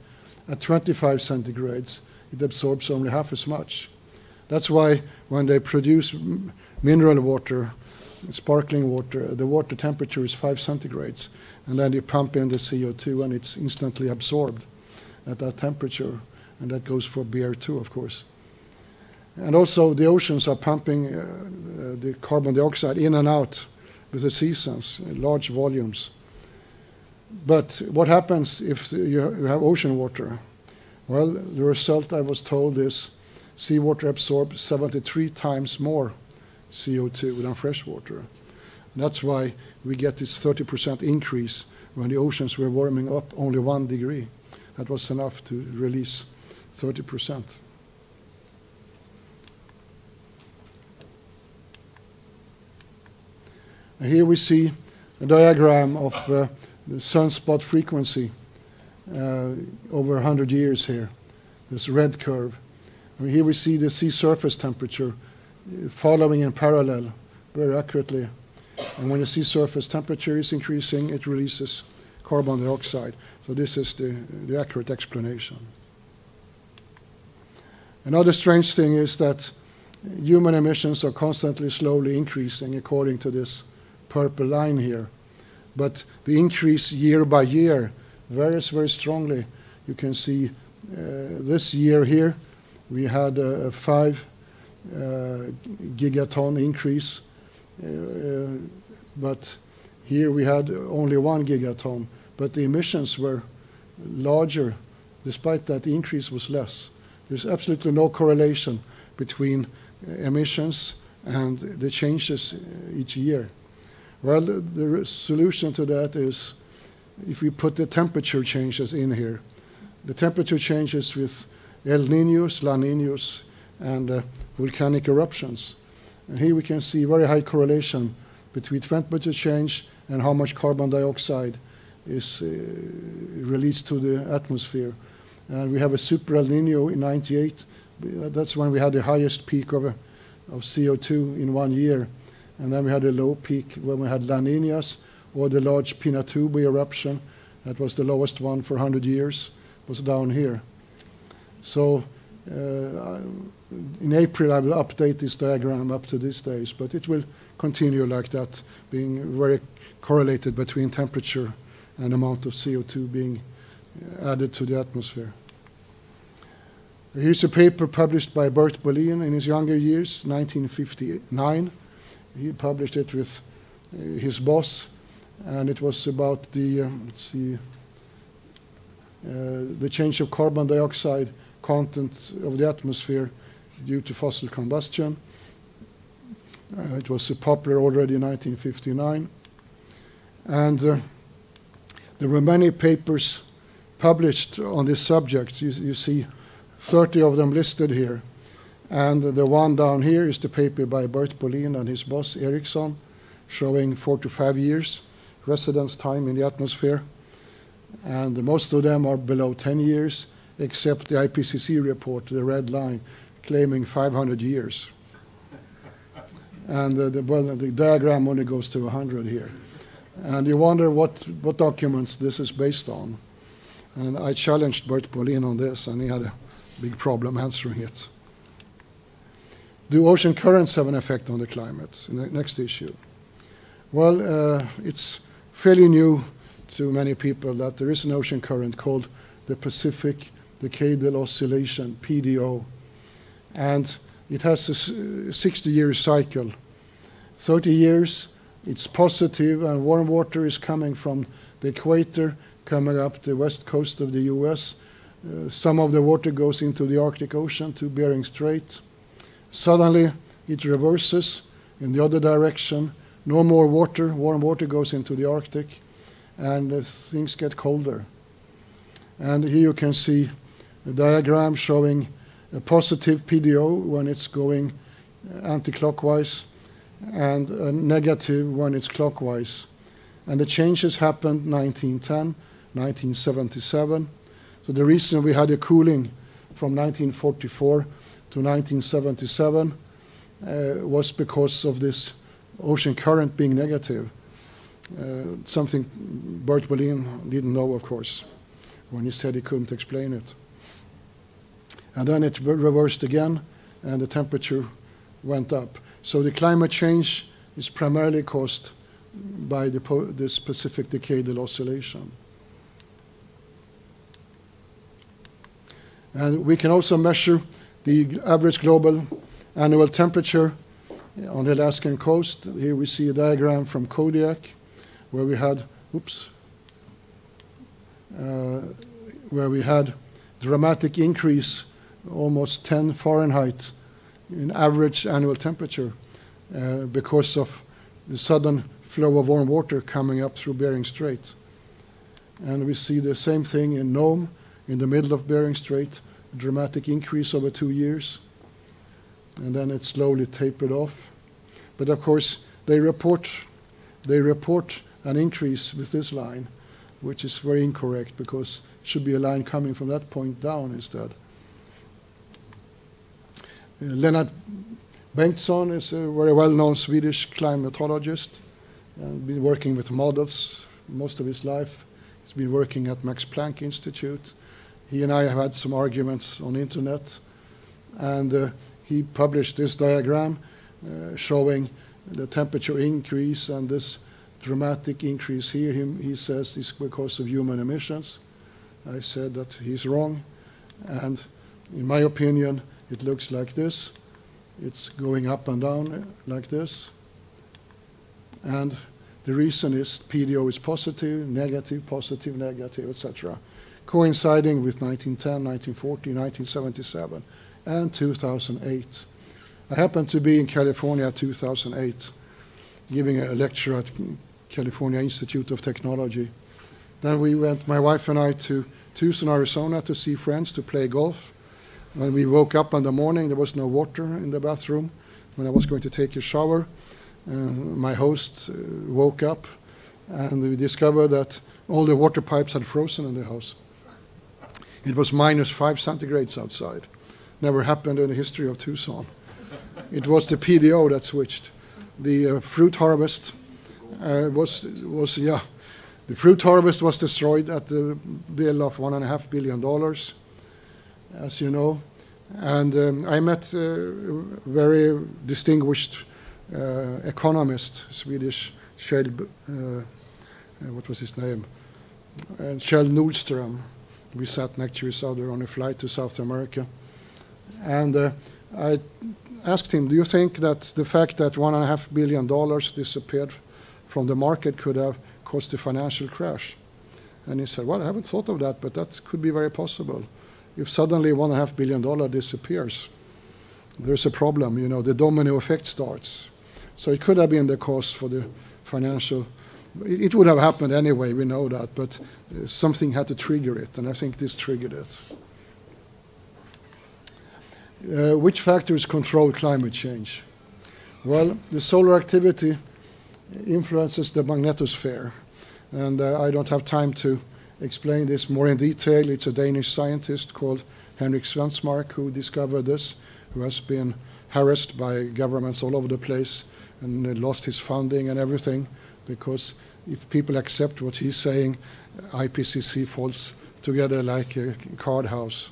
At 25 centigrades, it absorbs only half as much. That's why when they produce mineral water, sparkling water, the water temperature is 5 centigrades, and then you pump in the CO2 and it's instantly absorbed at that temperature, and that goes for beer too, of course. And also the oceans are pumping uh, the carbon dioxide in and out with the seasons, in large volumes. But what happens if you have ocean water? Well, the result I was told is seawater absorbs 73 times more CO2 than fresh water. That's why we get this 30% increase when the oceans were warming up only one degree. That was enough to release 30%. Here we see a diagram of uh, the sunspot frequency uh, over 100 years here, this red curve. And here we see the sea surface temperature uh, following in parallel very accurately. And when the sea surface temperature is increasing, it releases carbon dioxide. So this is the, the accurate explanation. Another strange thing is that human emissions are constantly slowly increasing according to this purple line here. But the increase year by year varies very strongly. You can see uh, this year here, we had a, a 5 uh, gigaton increase, uh, but here we had only 1 gigaton, but the emissions were larger. Despite that, the increase was less. There's absolutely no correlation between emissions and the changes each year. Well, the solution to that is if we put the temperature changes in here. The temperature changes with El Niños, La Niños, and uh, volcanic eruptions. And here we can see very high correlation between temperature change and how much carbon dioxide is uh, released to the atmosphere. And we have a super El Nino in 98. That's when we had the highest peak of, of CO2 in one year. And then we had a low peak when we had La Ninas or the large Pinatubo eruption. That was the lowest one for 100 years, was down here. So uh, in April, I will update this diagram up to these days, but it will continue like that, being very correlated between temperature and amount of CO2 being added to the atmosphere. Here's a paper published by Bert Bolin in his younger years, 1959. He published it with uh, his boss, and it was about the, um, let's see, uh, the change of carbon dioxide content of the atmosphere due to fossil combustion. Uh, it was uh, popular already in 1959. And uh, there were many papers published on this subject. You, you see 30 of them listed here. And the one down here is the paper by Bert Bolin and his boss Eriksson, showing four to five years residence time in the atmosphere. And most of them are below 10 years, except the IPCC report, the red line, claiming 500 years. and uh, the, well, the diagram only goes to 100 here. And you wonder what, what documents this is based on. And I challenged Bert Bolin on this, and he had a big problem answering it. Do ocean currents have an effect on the climate? Next issue. Well, uh, it's fairly new to many people that there is an ocean current called the Pacific Decadal Oscillation, PDO. And it has a 60 year cycle. 30 years, it's positive, and warm water is coming from the equator, coming up the west coast of the US. Uh, some of the water goes into the Arctic Ocean to Bering Strait. Suddenly, it reverses in the other direction. No more water, warm water goes into the Arctic, and uh, things get colder. And here you can see a diagram showing a positive PDO when it's going anti-clockwise and a negative when it's clockwise. And the changes happened 1910, 1977. So the reason we had a cooling from 1944 to 1977 uh, was because of this ocean current being negative. Uh, something Bert Bolin didn't know, of course, when he said he couldn't explain it. And then it reversed again, and the temperature went up. So the climate change is primarily caused by the, the Pacific decadal oscillation. And we can also measure the average global annual temperature on the Alaskan coast. Here we see a diagram from Kodiak where we had, oops, uh, where we had dramatic increase, almost 10 Fahrenheit in average annual temperature uh, because of the sudden flow of warm water coming up through Bering Strait. And we see the same thing in Nome, in the middle of Bering Strait, dramatic increase over two years. And then it slowly tapered off. But of course, they report, they report an increase with this line, which is very incorrect because it should be a line coming from that point down instead. Uh, Lennart Bengtsson is a very well-known Swedish climatologist and been working with models most of his life. He's been working at Max Planck Institute. He and I have had some arguments on internet, and uh, he published this diagram uh, showing the temperature increase and this dramatic increase here. He, he says is because of human emissions. I said that he's wrong, and in my opinion, it looks like this. It's going up and down like this. And the reason is PDO is positive, negative, positive, negative, etc., coinciding with 1910, 1940, 1977, and 2008. I happened to be in California 2008, giving a lecture at California Institute of Technology. Then we went, my wife and I, to Tucson, Arizona to see friends to play golf. When we woke up in the morning, there was no water in the bathroom. When I was going to take a shower, uh, my host uh, woke up and we discovered that all the water pipes had frozen in the house. It was minus five centigrades outside. Never happened in the history of Tucson. It was the PDO that switched. The uh, fruit harvest uh, was, was, yeah, the fruit harvest was destroyed at the bill of one and a half billion dollars as you know. And um, I met a very distinguished uh, economist, Swedish, Kjell, uh, what was his name? Uh, Kjell Nordström. We sat next to each other on a flight to South America. And uh, I asked him, do you think that the fact that one and a half billion dollars disappeared from the market could have caused a financial crash? And he said, well, I haven't thought of that, but that could be very possible if suddenly one and a half billion dollar disappears, there's a problem. You know, the domino effect starts. So it could have been the cause for the financial. It would have happened anyway. We know that, but uh, something had to trigger it, and I think this triggered it. Uh, which factors control climate change? Well, the solar activity influences the magnetosphere, and uh, I don't have time to explain this more in detail. It's a Danish scientist called Henrik Svensmark who discovered this, who has been harassed by governments all over the place and lost his funding and everything because if people accept what he's saying, IPCC falls together like a card house.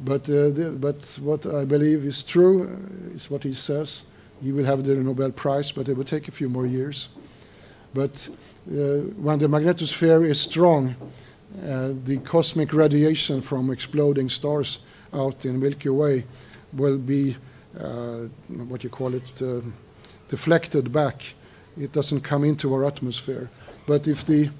But, uh, the, but what I believe is true is what he says. He will have the Nobel Prize, but it will take a few more years. But uh, when the magnetosphere is strong, uh, the cosmic radiation from exploding stars out in Milky Way will be uh, what you call it deflected back. It doesn't come into our atmosphere. But if the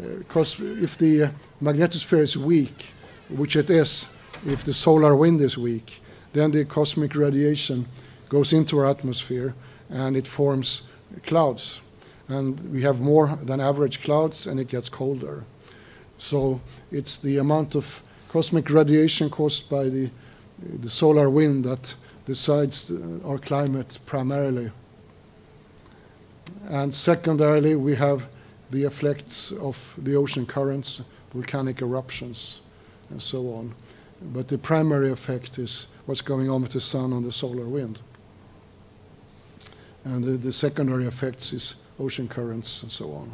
uh, if the uh, magnetosphere is weak, which it is, if the solar wind is weak, then the cosmic radiation goes into our atmosphere and it forms clouds and we have more than average clouds and it gets colder. So it's the amount of cosmic radiation caused by the, the solar wind that decides uh, our climate primarily. And secondarily, we have the effects of the ocean currents, volcanic eruptions, and so on. But the primary effect is what's going on with the sun and the solar wind. And the, the secondary effects is ocean currents and so on,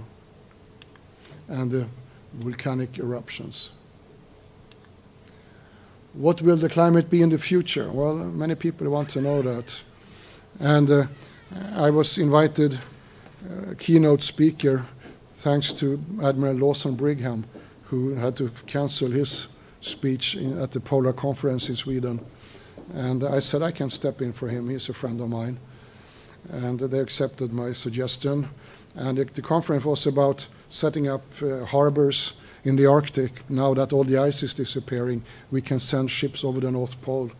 and the volcanic eruptions. What will the climate be in the future? Well, many people want to know that. And uh, I was invited keynote speaker thanks to Admiral Lawson Brigham, who had to cancel his speech in, at the Polar Conference in Sweden. And I said I can step in for him. He's a friend of mine. And they accepted my suggestion. And the, conference was about setting up uh, harbors in the Arctic. Now that all the ice is disappearing, we can send ships over the North Pole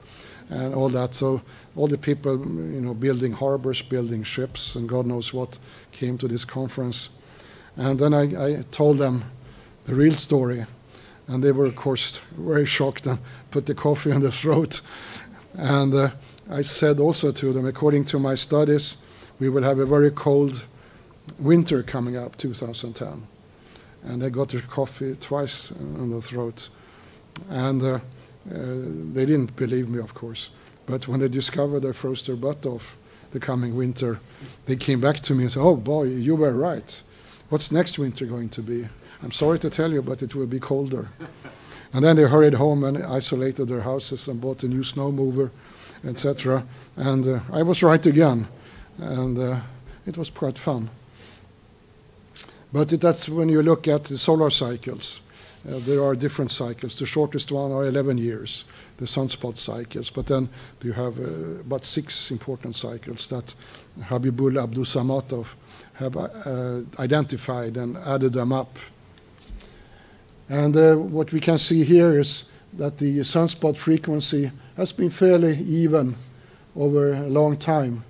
and all that. So all the people, you know, building harbors, building ships, and God knows what came to this conference. And then I, I told them the real story. And they were, of course, very shocked and put the coffee in their throat. And uh, I said also to them, according to my studies, we will have a very cold winter coming up, 2010. And they got their coffee twice in the throat. And uh, uh, they didn't believe me, of course. But when they discovered I froze their butt off the coming winter, they came back to me and said, Oh boy, you were right. What's next winter going to be? I'm sorry to tell you, but it will be colder. and then they hurried home and isolated their houses and bought a new snow mover, etc. And uh, I was right again. And uh, it was quite fun. But that's when you look at the solar cycles. Uh, there are different cycles. The shortest one are 11 years, the sunspot cycles. But then you have uh, about six important cycles that Habibullah Abdusamatov have uh, identified and added them up. And uh, what we can see here is that the sunspot frequency has been fairly even over a long time.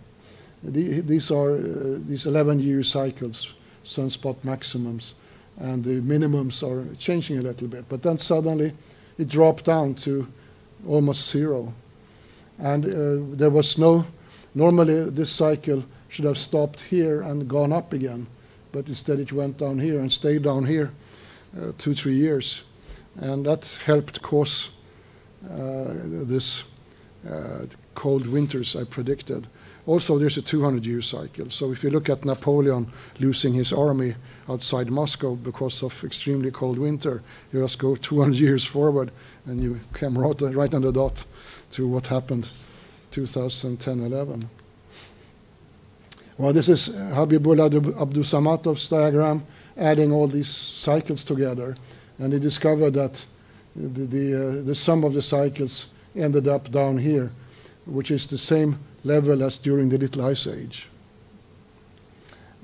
The, these are uh, these 11-year cycles, sunspot maximums, and the minimums are changing a little bit. But then suddenly it dropped down to almost zero. And uh, there was no, normally this cycle should have stopped here and gone up again, but instead it went down here and stayed down here uh, two, three years. And that helped cause uh, this uh, cold winters I predicted. Also, there's a 200-year cycle. So if you look at Napoleon losing his army outside Moscow because of extremely cold winter, you just go 200 years forward and you came right, right on the dot to what happened 2010-11. Well, this is Habibullah Abdusamatov's diagram, adding all these cycles together. And he discovered that the, the, uh, the sum of the cycles ended up down here, which is the same level as during the Little Ice Age.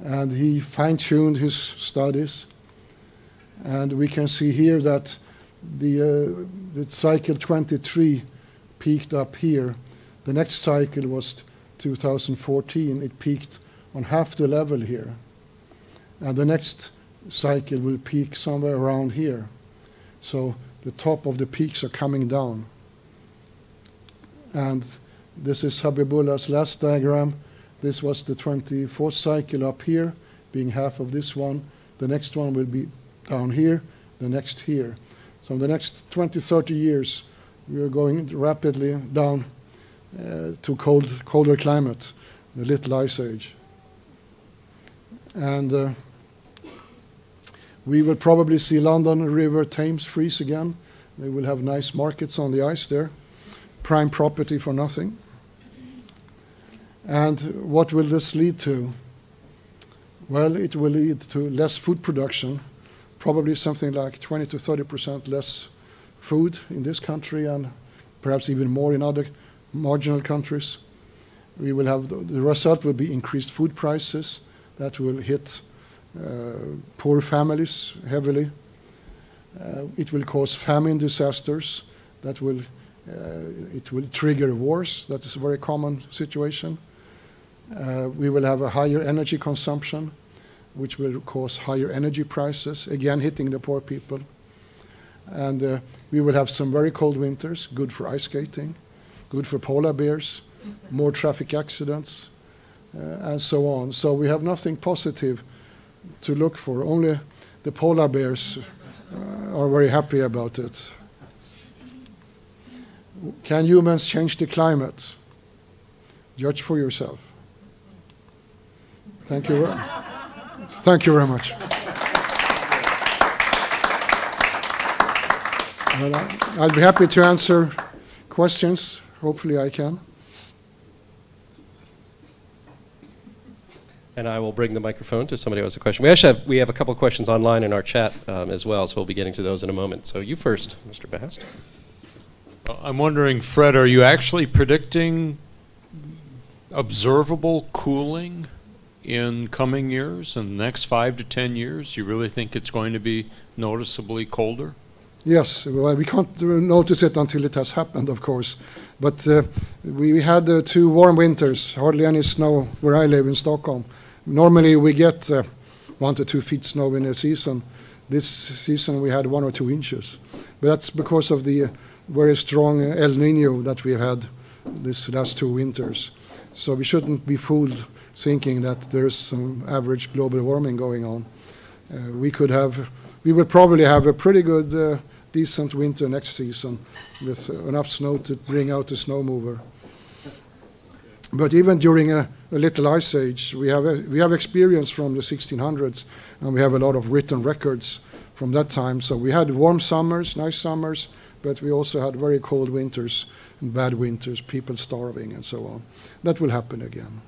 And he fine-tuned his studies. And we can see here that the, uh, the cycle 23 peaked up here. The next cycle was 2014. It peaked on half the level here. And the next cycle will peak somewhere around here. So the top of the peaks are coming down. And this is Habibullah's last diagram. This was the 24th cycle up here, being half of this one. The next one will be down here, the next here. So in the next 20, 30 years, we are going rapidly down uh, to cold, colder climate, the Little Ice Age. And uh, we will probably see London River Thames freeze again. They will have nice markets on the ice there. Prime property for nothing. And what will this lead to? Well, it will lead to less food production, probably something like 20 to 30 percent less food in this country and perhaps even more in other marginal countries. We will have the result will be increased food prices, that will hit uh, poor families heavily. Uh, it will cause famine disasters. That will uh, it will trigger wars. That is a very common situation. we will have a higher energy consumption, which will cause higher energy prices, again hitting the poor people. And uh, we will have some very cold winters, good for ice skating, good for polar bears, more traffic accidents, uh, and so on. So we have nothing positive to look for. Only the polar bears uh, are very happy about it. Can humans change the climate? Judge for yourself. Thank you. Thank you very much. Well, I'll be happy to answer questions. Hopefully, I can. And I will bring the microphone to somebody who has a question. We actually have, we have a couple of questions online in our chat um, as well, so we'll be getting to those in a moment. So you first, Mr. Bast. I'm wondering, Fred, are you actually predicting observable cooling in coming years, in the next five to ten years? You really think it's going to be noticeably colder? Yes, well, we can't notice it until it has happened, of course. But uh, we had uh, two warm winters, hardly any snow where I live in Stockholm. Normally we get uh, one to two feet snow in a season. This season we had one or two inches. But that's because of the uh, very strong El Nino that we had this last two winters. So we shouldn't be fooled thinking that there's some average global warming going on. Uh, we could have, we will probably have a pretty good, uh, decent winter next season with enough snow to bring out the snow mover. But even during a, a little ice age, we have, a, we have experience from the 1600s, and we have a lot of written records from that time. So we had warm summers, nice summers, but we also had very cold winters and bad winters, people starving and so on. That will happen again.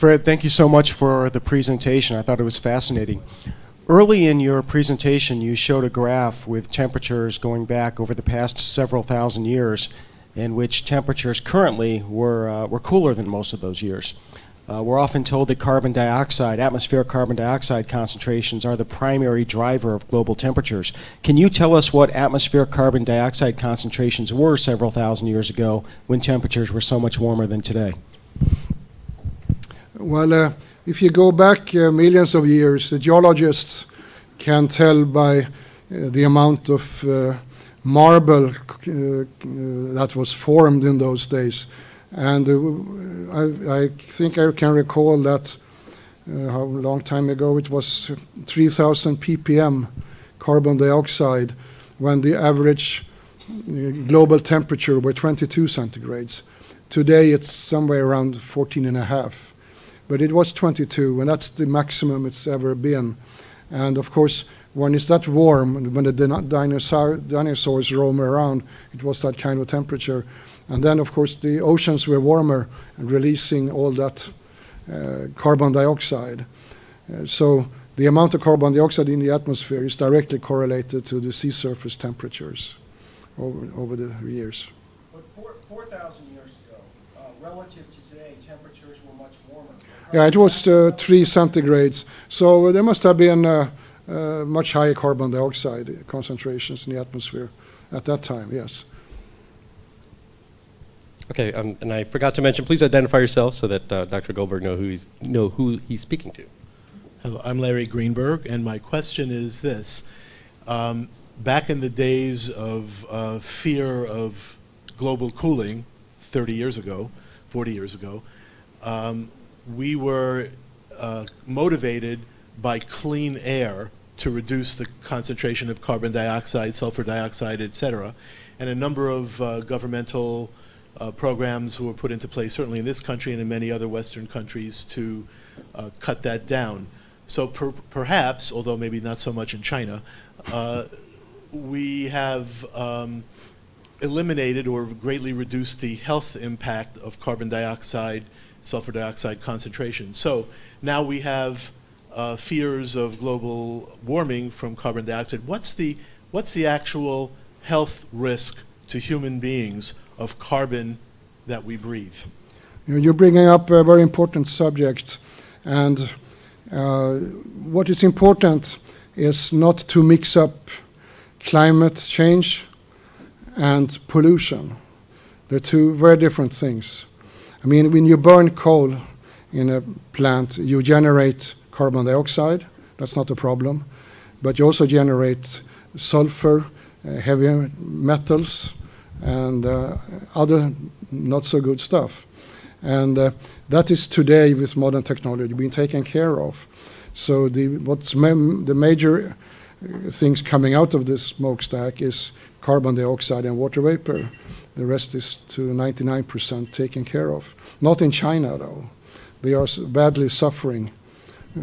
Fred, thank you so much for the presentation. I thought it was fascinating. Early in your presentation, you showed a graph with temperatures going back over the past several thousand years, in which temperatures currently were, uh, were cooler than most of those years. Uh, we're often told that carbon dioxide, atmospheric carbon dioxide concentrations are the primary driver of global temperatures. Can you tell us what atmospheric carbon dioxide concentrations were several thousand years ago when temperatures were so much warmer than today? Well, uh, if you go back uh, millions of years, the geologists can tell by uh, the amount of uh, marble uh, that was formed in those days and uh, I, I, think I can recall that uh, how long time ago it was 3,000 ppm carbon dioxide when the average uh, global temperature were 22 centigrades. Today it's somewhere around 14 and a half. But it was 22, and that's the maximum it's ever been. And of course, when it's that warm, when the dinosaur, dinosaurs roam around, it was that kind of temperature. And then, of course, the oceans were warmer and releasing all that uh, carbon dioxide. Uh, so the amount of carbon dioxide in the atmosphere is directly correlated to the sea surface temperatures over, over the years. But 4,000 4, years ago, uh, relative to today, temperatures were much warmer. Yeah, it was uh, 3 centigrades. So there must have been uh, uh, much higher carbon dioxide concentrations in the atmosphere at that time, yes. Okay, um, and I forgot to mention, please identify yourself so that uh, Dr. Goldberg know who he's know who he's speaking to. Hello, I'm Larry Greenberg, and my question is this: um, Back in the days of uh, fear of global cooling, 30 years ago, 40 years ago, um, we were uh, motivated by clean air to reduce the concentration of carbon dioxide, sulfur dioxide, et cetera, and a number of uh, governmental uh, programs were put into place, certainly in this country and in many other Western countries, to uh, cut that down. So per perhaps, although maybe not so much in China, uh, we have um, eliminated or greatly reduced the health impact of carbon dioxide, sulfur dioxide concentration. So now we have uh, fears of global warming from carbon dioxide. What's the, what's the actual health risk to human beings of carbon that we breathe. You're bringing up a very important subject, and uh, what is important is not to mix up climate change and pollution. They're two very different things. I mean, when you burn coal in a plant, you generate carbon dioxide. That's not a problem. But you also generate sulfur, uh, heavy metals, and uh, other not so good stuff. And uh, that is today with modern technology being taken care of. So the what's the major uh, things coming out of this smokestack is carbon dioxide and water vapor. The rest is to 99% taken care of. Not in China though. They are badly suffering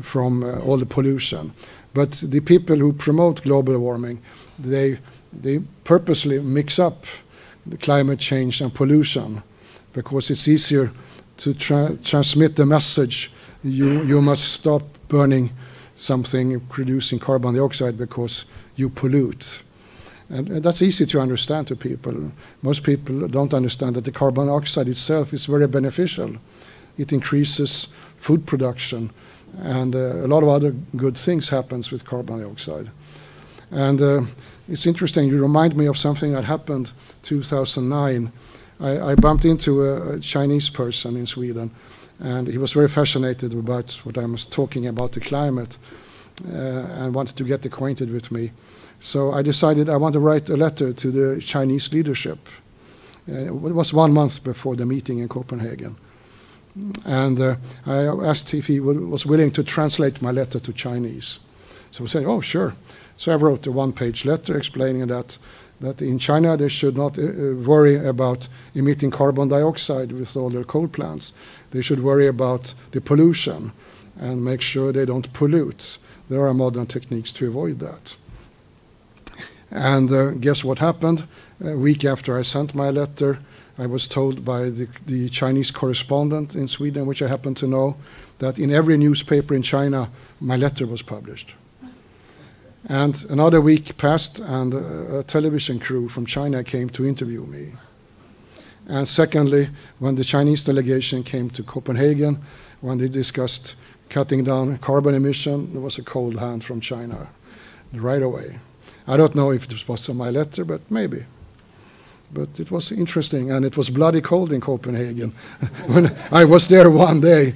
from uh, all the pollution. But the people who promote global warming, they they purposely mix up the climate change and pollution because it's easier to tra transmit the message you, you must stop burning something producing carbon dioxide because you pollute. And, that's easy to understand to people. Most people don't understand that the carbon dioxide itself is very beneficial. It increases food production, and uh, a lot of other good things happens with carbon dioxide. And uh, it's interesting. You remind me of something that happened 2009. I, I bumped into a, a, Chinese person in Sweden, and he was very fascinated about what I was talking about the climate, uh, and wanted to get acquainted with me. So I decided I want to write a letter to the Chinese leadership. Uh, it was one month before the meeting in Copenhagen. And uh, I asked if he was willing to translate my letter to Chinese. So he said, oh, sure. So I wrote a one-page letter explaining that that in China they should not uh, uh, worry about emitting carbon dioxide with all their coal plants. They should worry about the pollution and make sure they don't pollute. There are modern techniques to avoid that. And uh, guess what happened? A week after I sent my letter, I was told by the, the, Chinese correspondent in Sweden, which I happen to know, that in every newspaper in China, my letter was published. And another week passed, and a, a television crew from China came to interview me. And secondly, when the Chinese delegation came to Copenhagen, when they discussed cutting down carbon emission, there was a cold hand from China right away. I don't know if it was on my letter, but maybe. But it was interesting, and it was bloody cold in Copenhagen. when I was there one day,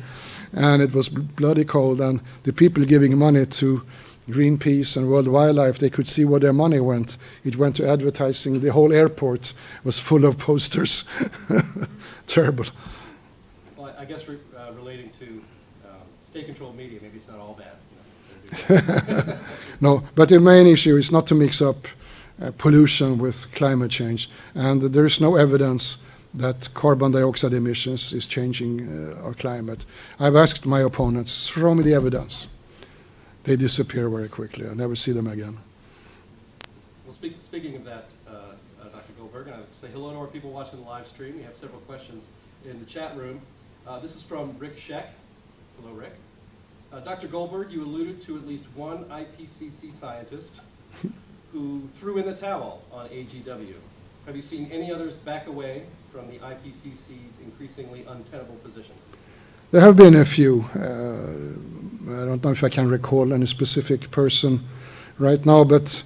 and it was bloody cold, and the people giving money to Greenpeace and World Wildlife, they could see where their money went. It went to advertising. The whole airport was full of posters. Terrible. Well, I guess re uh, relating to um, state-controlled media, maybe it's not all bad. no, but the main issue is not to mix up uh, pollution with climate change. And there is no evidence that carbon dioxide emissions is changing uh, our climate. I've asked my opponents, show me the evidence they disappear very quickly. I never see them again. Well, speak, speaking of that, uh, uh, Dr. Goldberg, I say hello to our people watching the live stream. We have several questions in the chat room. Uh, this is from Rick Sheck. Hello, Rick. Uh, Dr. Goldberg, you alluded to at least one IPCC scientist who threw in the towel on AGW. Have you seen any others back away from the IPCC's increasingly untenable position? There have been a few. Uh, I don't know if I can recall any specific person right now, but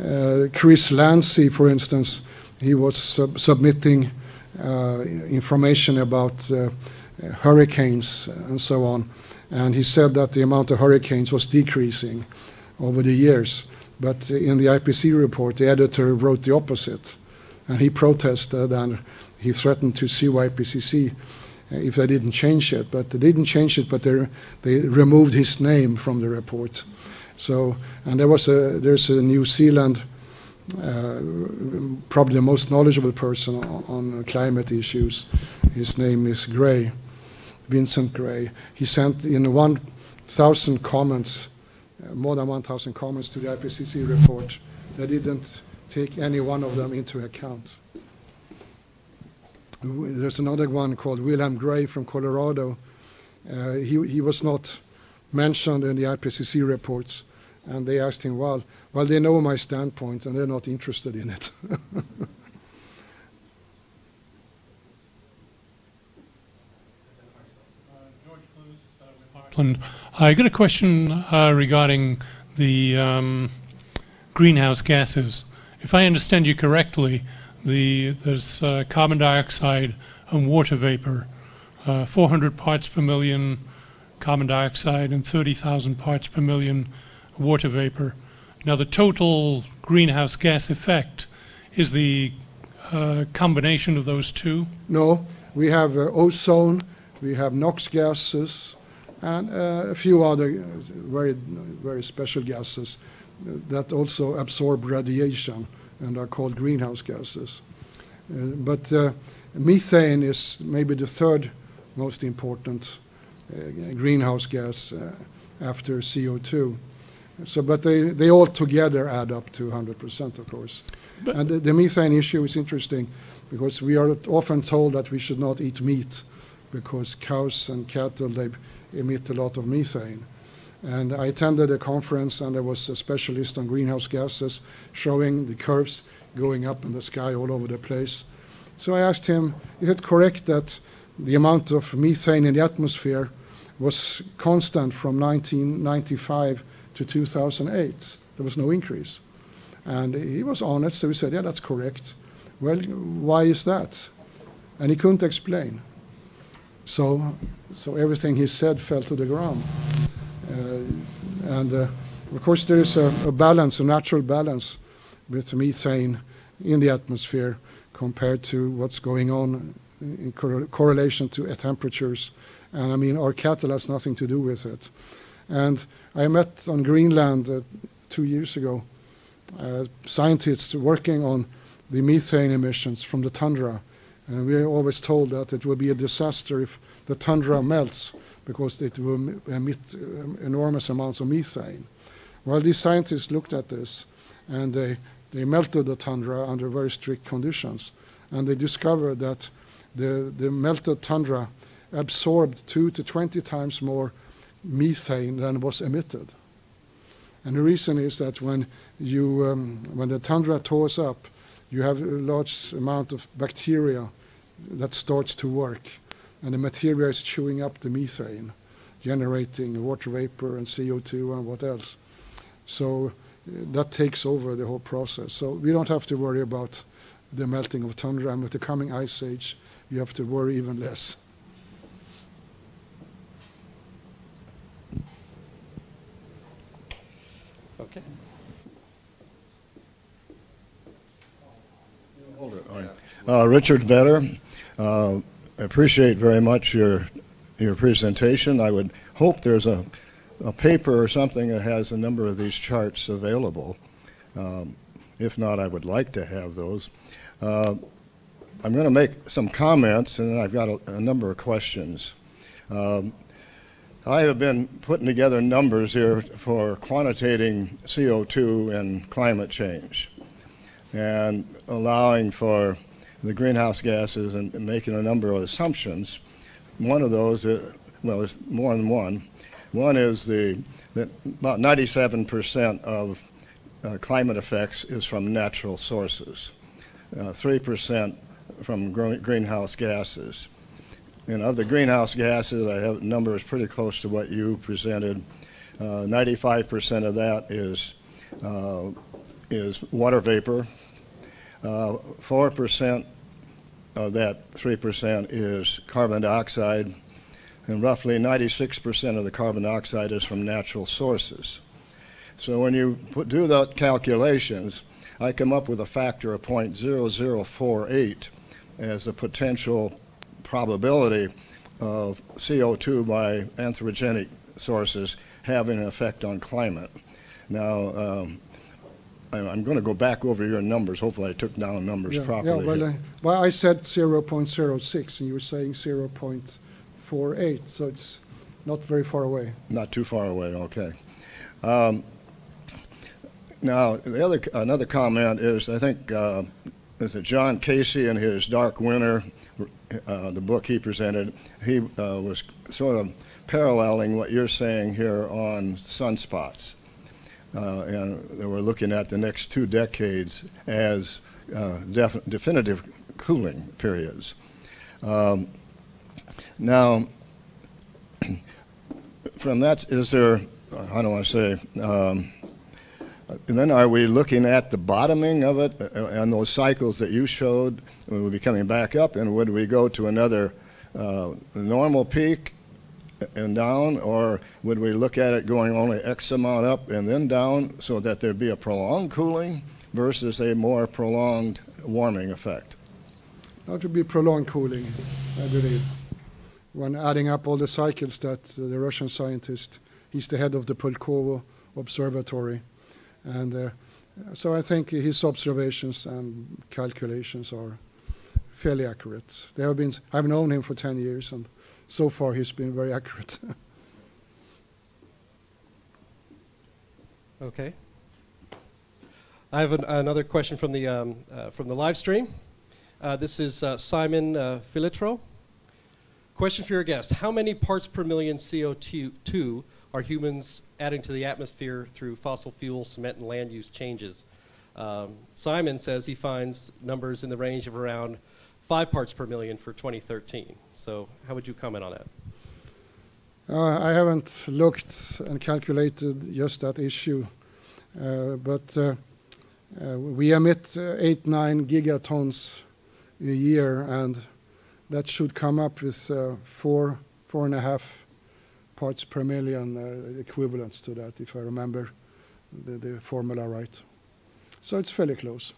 uh, Chris Landsea, for instance, he was sub submitting uh, information about uh, hurricanes and so on, and he said that the amount of hurricanes was decreasing over the years. But in the IPCC report, the editor wrote the opposite, and he protested and he threatened to sue IPCC if they didn't change it. But they didn't change it, but they, they removed his name from the report. So, and there was a, there's a New Zealand, uh, probably the most knowledgeable person on, on, climate issues. His name is Gray, Vincent Gray. He sent in 1,000 comments, uh, more than 1,000 comments to the IPCC report. They didn't take any one of them into account. There's another one called William Gray from Colorado. Uh, he, he was not mentioned in the IPCC reports, and they asked him, well, well, they know my standpoint, and they're not interested in it. I got a question uh, regarding the um, greenhouse gases. If I understand you correctly, the, there's uh, carbon dioxide and water vapor, uh, 400 parts per million carbon dioxide and 30,000 parts per million water vapor. Now the total greenhouse gas effect is the uh, combination of those two? No, we have uh, ozone, we have NOx gases, and uh, a few other very, very special gases that also absorb radiation and are called greenhouse gases. Uh, but uh, methane is maybe the third most important uh, greenhouse gas after CO2. So, but they, they all together add up to 100%, of course. But- and the, the methane issue is interesting because we are often told that we should not eat meat because cows and cattle, they emit a lot of methane. And I attended a conference and there was a specialist on greenhouse gases showing the curves going up in the sky all over the place. So I asked him, is it correct that the amount of methane in the atmosphere was constant from 1995 to 2008? There was no increase. And he was honest, so he said, yeah, that's correct. Well, why is that? And he couldn't explain. So, so everything he said fell to the ground. Uh, and uh, of course, there is a, a balance, a natural balance with methane in the atmosphere compared to what's going on in correl- correlation to temperatures. And I mean, our cattle has nothing to do with it. And I met on Greenland uh, two years ago uh, scientists working on the methane emissions from the tundra. And we are always told that it will be a disaster if the tundra melts because it will emit um, enormous amounts of methane. Well, these scientists looked at this and they, they melted the tundra under very strict conditions. And they discovered that the, the melted tundra absorbed two to 20 times more methane than was emitted. And the reason is that when you um, when the tundra thaws up, you have a large amount of bacteria that starts to work, and the material is chewing up the methane, generating water vapor and CO2 and what else. So uh, that takes over the whole process. So we don't have to worry about the melting of tundra, and with the coming ice age, you have to worry even less. Uh, Richard Vetter, uh, I appreciate very much your, your presentation. I would hope there's a, a paper or something that has a number of these charts available. Um, If not, I would like to have those. Uh, I'm going to make some comments, and then I've got a, a number of questions. Um, I have been putting together numbers here for quantitating CO2 and climate change and allowing for the greenhouse gases and making a number of assumptions. One of those, uh, well, there's more than one. One is the, that about 97% of uh, climate effects is from natural sources, uh, 3% from gre- greenhouse gases. And of the greenhouse gases, I have numbers pretty close to what you presented. Uh, 95% of that is, uh, is water vapor. Uh, 4% of that 3% is carbon dioxide, and roughly 96% of the carbon dioxide is from natural sources. So when you put, do the calculations, I come up with a factor of 0.0048 as the potential probability of CO2 by anthropogenic sources having an effect on climate. Now, um, I- I'm going to go back over your numbers. Hopefully, I took down numbers Yeah, properly. Yeah, well. I, well, I said 0.06, and you were saying 0.48, so it's not very far away. Not too far away, okay. Um, Now, the other, another comment is, I think, uh, is it John Casey in his Dark Winter, uh, the book he presented, he uh, was sort of paralleling what you're saying here on sunspots. Uh, And were looking at the next two decades as uh, def- definitive cooling periods. Um, Now, from that, is there, how do I want to say, um, and then are we looking at the bottoming of it uh, and those cycles that you showed? Will be coming back up, and would we go to another uh, normal peak and down, or would we look at it going only X amount up and then down so that there'd be a prolonged cooling versus a more prolonged warming effect? That would be prolonged cooling, I believe. When adding up all the cycles that the Russian scientist, he's the head of the Pulkovo Observatory. And uh, so I think his observations and calculations are fairly accurate. They have been, I've known him for 10 years, and so far he's been very accurate. Okay. I have an, another question from the, um, uh, from the live stream. Uh, this is uh, Simon uh, Filitro. Question for your guest. How many parts per million CO2 are humans adding to the atmosphere through fossil fuel, cement, and land use changes? Um, Simon says he finds numbers in the range of around five parts per million for 2013. So, how would you comment on that? Uh, I haven't looked and calculated just that issue, uh, but uh, uh we emit uh, 8 9 gigatons a year, and that should come up with uh, four, four and a half parts per million equivalents to that, if I remember the, the formula right. So it's fairly close.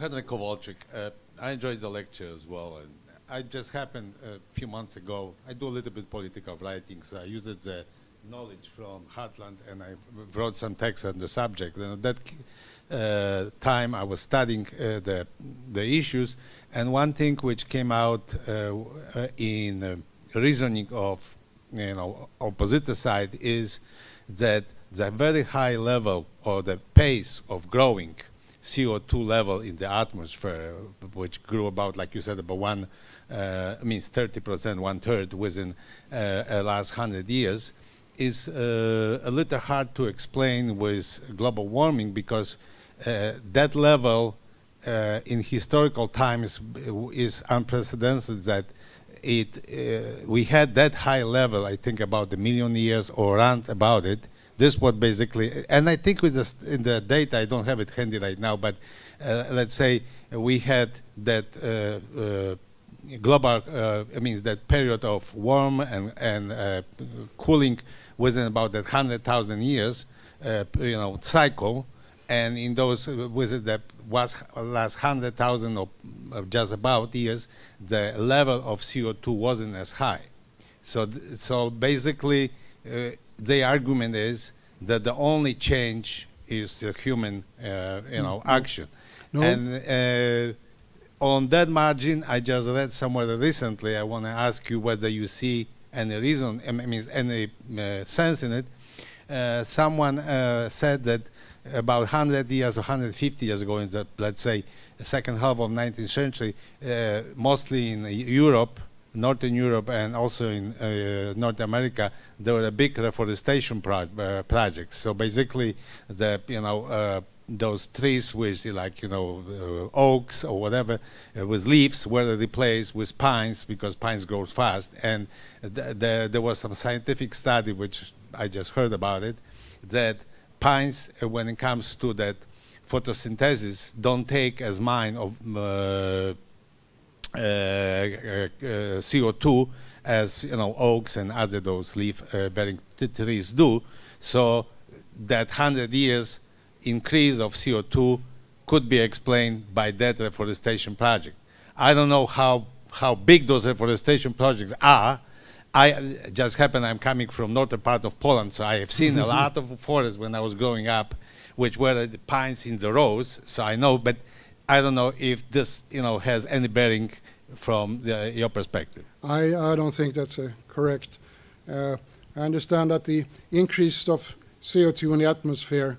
Henrik Kowalczyk. Uh, I enjoyed the lecture as well. And I just happened a few months ago, I do a little bit political writing, so I used the knowledge from Heartland and I wrote some text on the subject. And at that uh, time I was studying uh, the, the issues and one thing which came out uh, uh in uh, reasoning of you know opposite side is that the very high level or the pace of growing CO2 level in the atmosphere, which grew about, like you said, about one, uh, means 30%, one third within uh, the last 100 years, is uh, a little hard to explain with global warming because uh, that level uh, in historical times is unprecedented that it, uh, we had that high level, I think about a million years or around about it, this what basically, and I think with this, in the data, I don't have it handy right now, but uh, let's say we had that uh, uh, global, uh, I mean that period of warm and, and uh, cooling within about that 100,000 years, uh, you know, cycle, and in those with that was last 100,000 or just about years, the level of CO2 wasn't as high. So, so basically, the argument is that the only change is the human, uh, you know, action. No. And uh, on that margin, I just read somewhere recently. I want to ask you whether you see any reason, I mean, any uh, sense in it. Uh, someone uh, said that about 100 years or 150 years ago, in the let's say second half of 19th century, uh, mostly in Europe, Northern Europe and also in uh, North America, there were a big reforestation pro uh, projects. So basically, the you know uh, those trees with like you know uh, oaks or whatever uh, with leaves were replaced with pines because pines grow fast. And th th there was some scientific study which I just heard about it that pines, uh, when it comes to that photosynthesis, don't take as mine of Uh, uh, uh, CO2 as you know oaks and other those leaf-bearing uh, trees do. So that 100 years increase of CO2 could be explained by that reforestation project. I don't know how how big those reforestation projects are. I just happen I'm coming from northern part of Poland, so I have seen a lot of forests when I was growing up, which were the pines in the rows. So I know, but I don't know if this, you know, has any bearing from the, your perspective. I, I don't think that's uh, correct. Uh, I understand that the increase of CO2 in the atmosphere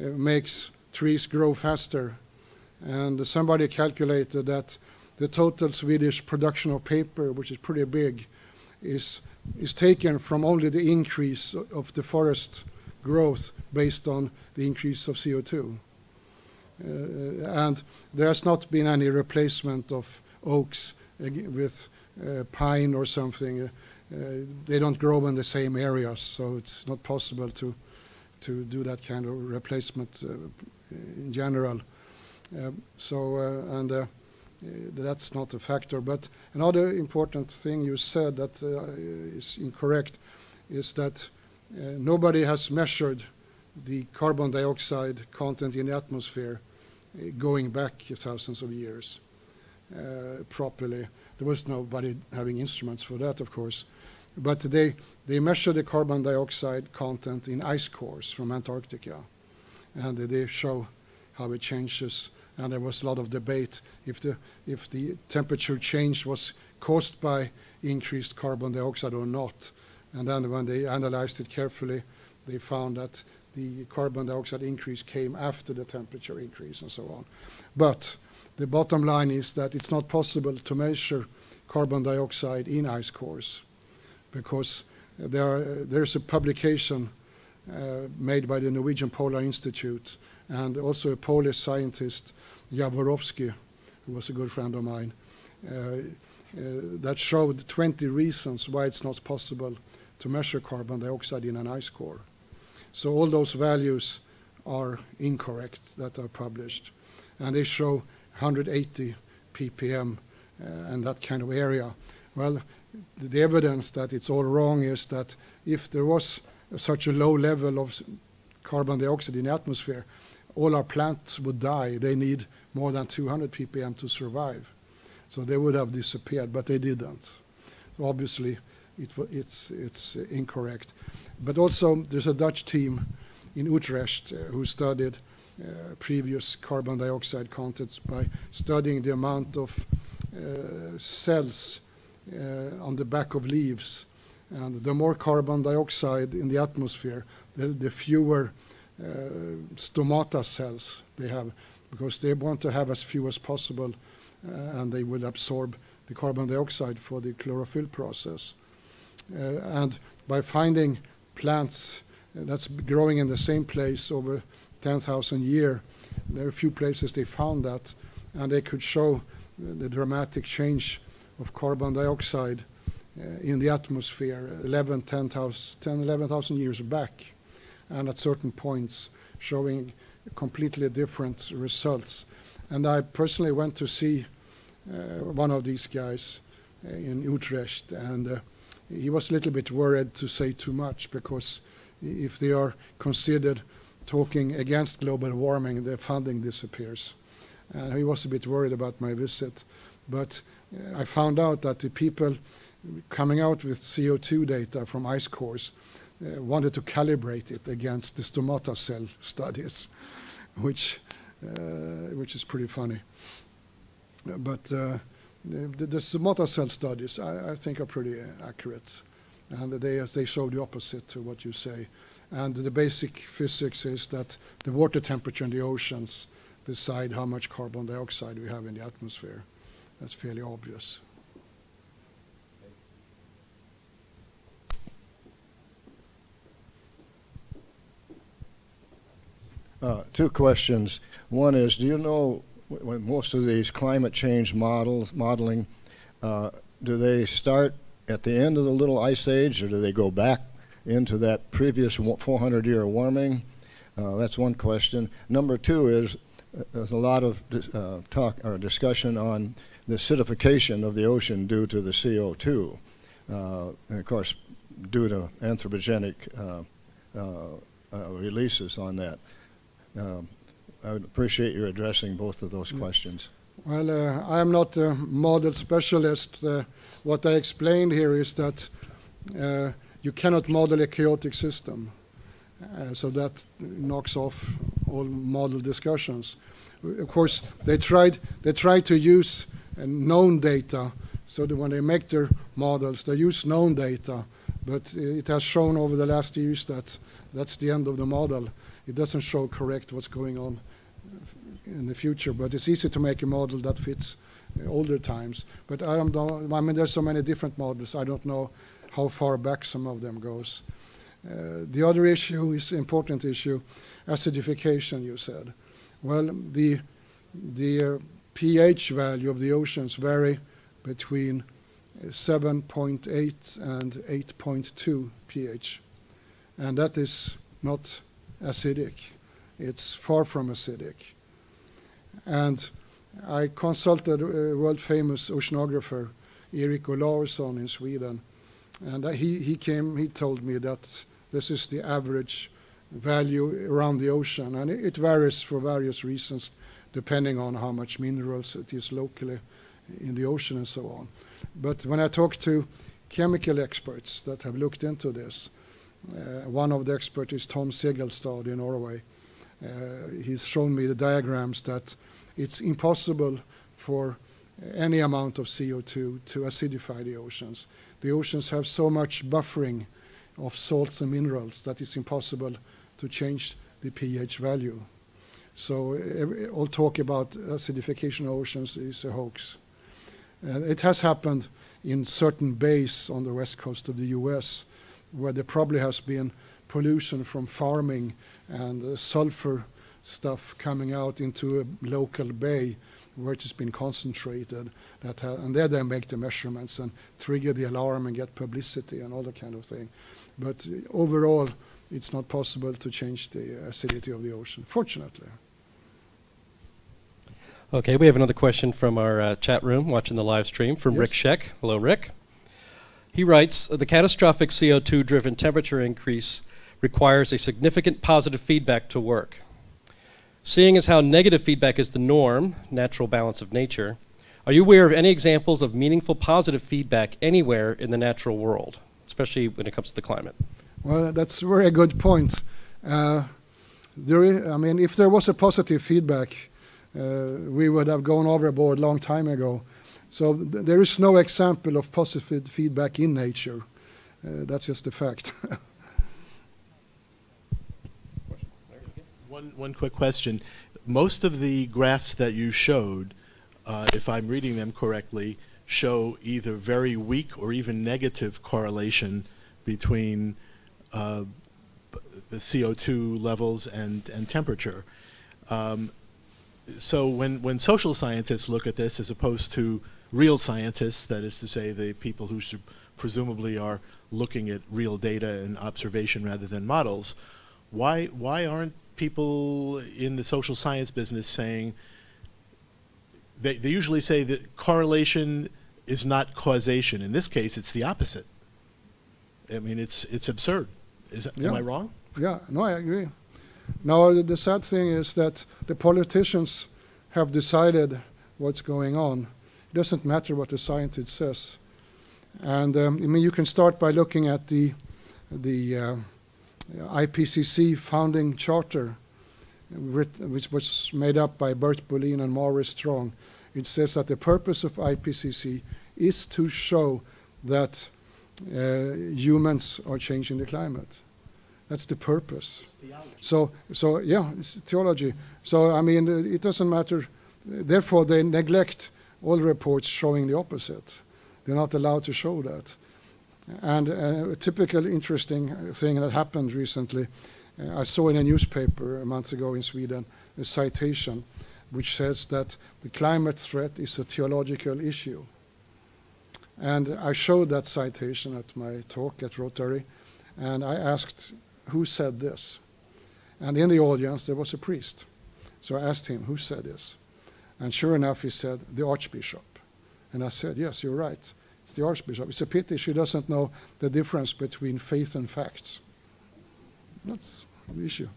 uh, makes trees grow faster. And somebody calculated that the total Swedish production of paper, which is pretty big, is, is taken from only the increase of the forest growth based on the increase of CO2. Uh, and there has not been any replacement of oaks uh, with uh, pine or something. they don't grow in the same areas, so it's not possible to to do that kind of replacement in general. so and that's not a factor. But another important thing you said that uh, is incorrect is that uh, nobody has measured the carbon dioxide content in the atmosphere going back thousands of years uh, properly. There was nobody having instruments for that, of course. But they, they measure the carbon dioxide content in ice cores from Antarctica. And they show how it changes. And there was a lot of debate if the, if the temperature change was caused by increased carbon dioxide or not. And then when they analyzed it carefully, they found that the carbon dioxide increase came after the temperature increase and so on. But the bottom line is that it's not possible to measure carbon dioxide in ice cores because there are, there's a publication uh, made by the Norwegian Polar Institute and also a Polish scientist, Jaworowski, who was a good friend of mine, uh, uh, that showed 20 reasons why it's not possible to measure carbon dioxide in an ice core. So all those values are incorrect that are published. And they show 180 ppm uh, and that kind of area. Well, the, evidence that it's all wrong is that if there was such a low level of carbon dioxide in the atmosphere, all our plants would die. They need more than 200 ppm to survive. So they would have disappeared, but they didn't. Obviously, it, it's, it's incorrect. But also, there's a Dutch team in Utrecht uh, who studied uh, previous carbon dioxide contents by studying the amount of uh, cells uh, on the back of leaves. And the more carbon dioxide in the atmosphere, the, the fewer uh, stomata cells they have, because they want to have as few as possible, uh, and they will absorb the carbon dioxide for the chlorophyll process. and by finding plants that's growing in the same place over 10,000 years. There are a few places they found that, and they could show the dramatic change of carbon dioxide uh, in the atmosphere 11, 10,000 10, 11,000 years back, and at certain points showing completely different results. And I personally went to see uh, one of these guys uh, in Utrecht, and uh, he was a little bit worried to say too much because if they are considered talking against global warming, their funding disappears. And he was a bit worried about my visit. But uh, I found out that the people coming out with CO2 data from ice cores uh, wanted to calibrate it against the stomata cell studies, which, uh, which is pretty funny. But uh, the, the stomata cell studies, I, I think, are pretty accurate. And they, as they show the opposite to what you say. And the basic physics is that the water temperature in the oceans decide how much carbon dioxide we have in the atmosphere. That's fairly obvious. Uh, two questions. One is, do you know when most of these climate change models modeling, uh, do they start at the end of the little ice age, or do they go back into that previous 400-year warming? Uh, that's one question. Number two is uh, there's a lot of uh, talk or discussion on the acidification of the ocean due to the CO2, uh, and of course, due to anthropogenic uh, releases on that. Um, I would appreciate your addressing both of those questions. Well, I am not a model specialist what I explained here is that uh, you cannot model a chaotic system. Uh, so that knocks off all model discussions. Of course, they tried, they tried to use uh, known data so when they make their models, they use known data, but it has shown over the last years that that's the end of the model. It doesn't show correct what's going on in the future, but it's easy to make a model that fits older times. But I don't know, I mean, there's so many different models, I don't know how far back some of them goes. Uh, the other issue is important issue, acidification, you said. Well, the, the uh, pH value of the oceans vary between 7.8 and 8.2 pH. And that is not acidic. It's far from acidic. And I consulted a world famous oceanographer, Erik Olausson in Sweden, and he, he came, he told me that this is the average value around the ocean, and it, varies for various reasons depending on how much minerals it is locally in the ocean and so on. But when I talk to chemical experts that have looked into this, uh, one of the experts is Tom Segalstad in Norway. Uh, he's shown me the diagrams that it's impossible for any amount of CO2 to acidify the oceans. The oceans have so much buffering of salts and minerals that it's impossible to change the pH value. So all talk about acidification of oceans is a hoax. Uh, it has happened in certain bays on the west coast of the US where there probably has been pollution from farming and uh, sulfur stuff coming out into a local bay where it has been concentrated. That and there they make the measurements and trigger the alarm and get publicity and all that kind of thing. But uh, overall, it's not possible to change the acidity of the ocean, fortunately. Okay, we have another question from our uh, chat room watching the live stream from Yes. Rick Scheck. Hello, Rick. He writes The catastrophic CO2 driven temperature increase requires a significant positive feedback to work. Seeing as how negative feedback is the norm, natural balance of nature, are you aware of any examples of meaningful positive feedback anywhere in the natural world, especially when it comes to the climate? Well, that's a very good point. Uh, there i- I mean, if there was a positive feedback, uh, we would have gone overboard long time ago. So th- there is no example of positive feedback in nature. Uh, that's just a fact. One, one quick question. Most of the graphs that you showed, uh, if I'm reading them correctly, show either very weak or even negative correlation between uh, the CO2 levels and, and temperature. Um, so when, when social scientists look at this as opposed to real scientists, that is to say the people who presumably are looking at real data and observation rather than models, why, why aren't people in the social science business saying, they, they usually say that correlation is not causation. In this case, it's the opposite. I mean, it's, it's absurd. Is, that- am I wrong? yeah, no, I agree. Now, the- the sad thing is that the politicians have decided what's going on. Doesn't matter what the scientist says. And um, I mean, you can start by looking at the, the uh, IPCC founding charter, writ- which was made up by Bert Bolin and Maurice Strong. It says that the purpose of IPCC is to show that uh, humans are changing the climate. That's the purpose. So, so yeah, it's theology. So I mean, it doesn't matter. Therefore, they neglect all reports showing the opposite. They're not allowed to show that. And uh, a typical interesting thing that happened recently, uh, I saw in a newspaper a month ago in Sweden a citation which says that the climate threat is a theological issue. And I showed that citation at my talk at Rotary, and I asked who said this. And in the audience, there was a priest. So I asked him, who said this? And sure enough, he said, the Archbishop. And I said, yes, you're right. It's the Archbishop. It's a pity she doesn't know the difference between faith and facts. That's the issue.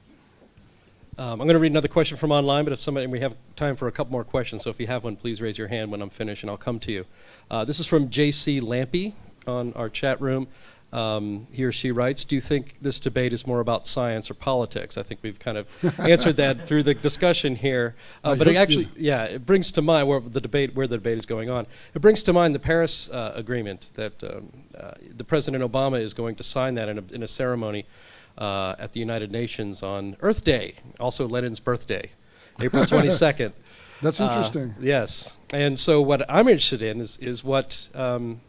Um, I'm going to read another question from online, but if somebody, we have time for a couple more questions, so if you have one, please raise your hand when I'm finished, and I'll come to you. Uh, this is from J.C. Lampy on our chat room. Um, he or she writes, "Do you think this debate is more about science or politics?" I think we've kind of answered that through the discussion here. Uh, but it actually, yeah, it brings to mind where the debate where the debate is going on. It brings to mind the Paris uh, Agreement that um, uh, the President Obama is going to sign that in a, in a ceremony uh, at the United Nations on Earth Day, also Lenin's birthday, April 22nd. That's Uh, interesting. yes, and so what I'm interested in is is what um,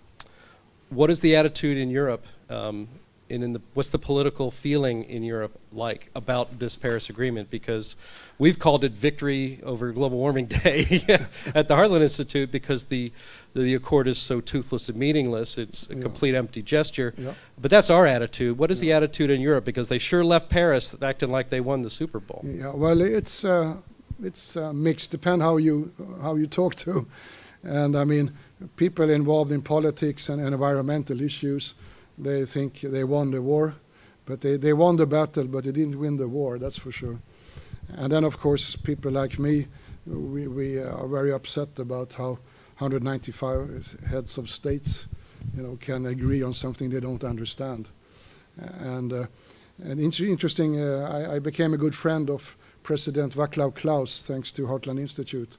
what is the attitude in Europe, um, and in the what's the political feeling in Europe like about this Paris Agreement? Because we've called it victory over global warming day at the Heartland Institute because the the accord is so toothless and meaningless. It's a Yeah. complete empty gesture. Yeah. But that's our attitude. What is the attitude in Europe? Because they sure left Paris acting like they won the Super Bowl. Yeah, well, it's uh, it's uh, mixed. Depend how you how you talk to, and I mean, people involved in politics and environmental issues, they think they won the war, but they, they won the battle, but they didn't win the war. That's for sure. And then, of course, people like me, we we are very upset about how 195 heads of states, you know, can agree on something they don't understand, and. Uh, and inter- interesting, uh, I, I became a good friend of President Václav Klaus thanks to Heartland Institute.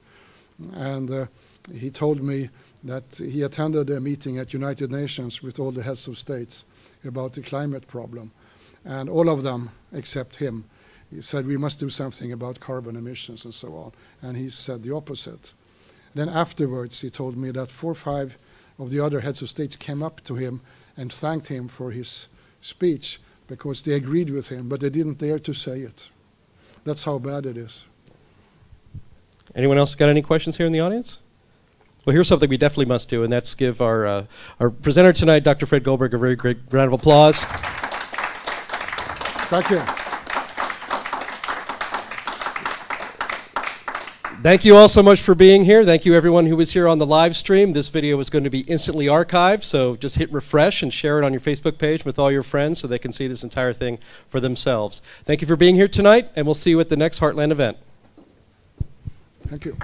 and uh, he told me that he attended a meeting at United Nations with all the heads of states about the climate problem, and all of them, except him, he said we must do something about carbon emissions and so on, and he said the opposite. Then afterwards, he told me that four or five of the other heads of states came up to him and thanked him for his speech because they agreed with him, but they didn't dare to say it. That's how bad it is. Anyone else got any questions here in the audience? Well, here's something we definitely must do, and that's give our, uh, our presenter tonight, Dr. Fred Goldberg, a very great round of applause. Thank you. Thank you all so much for being here. Thank you everyone who was here on the live stream. This video is going to be instantly archived, so just hit refresh and share it on your Facebook page with all your friends so they can see this entire thing for themselves. Thank you for being here tonight, and we'll see you at the next Heartland event. Thank you.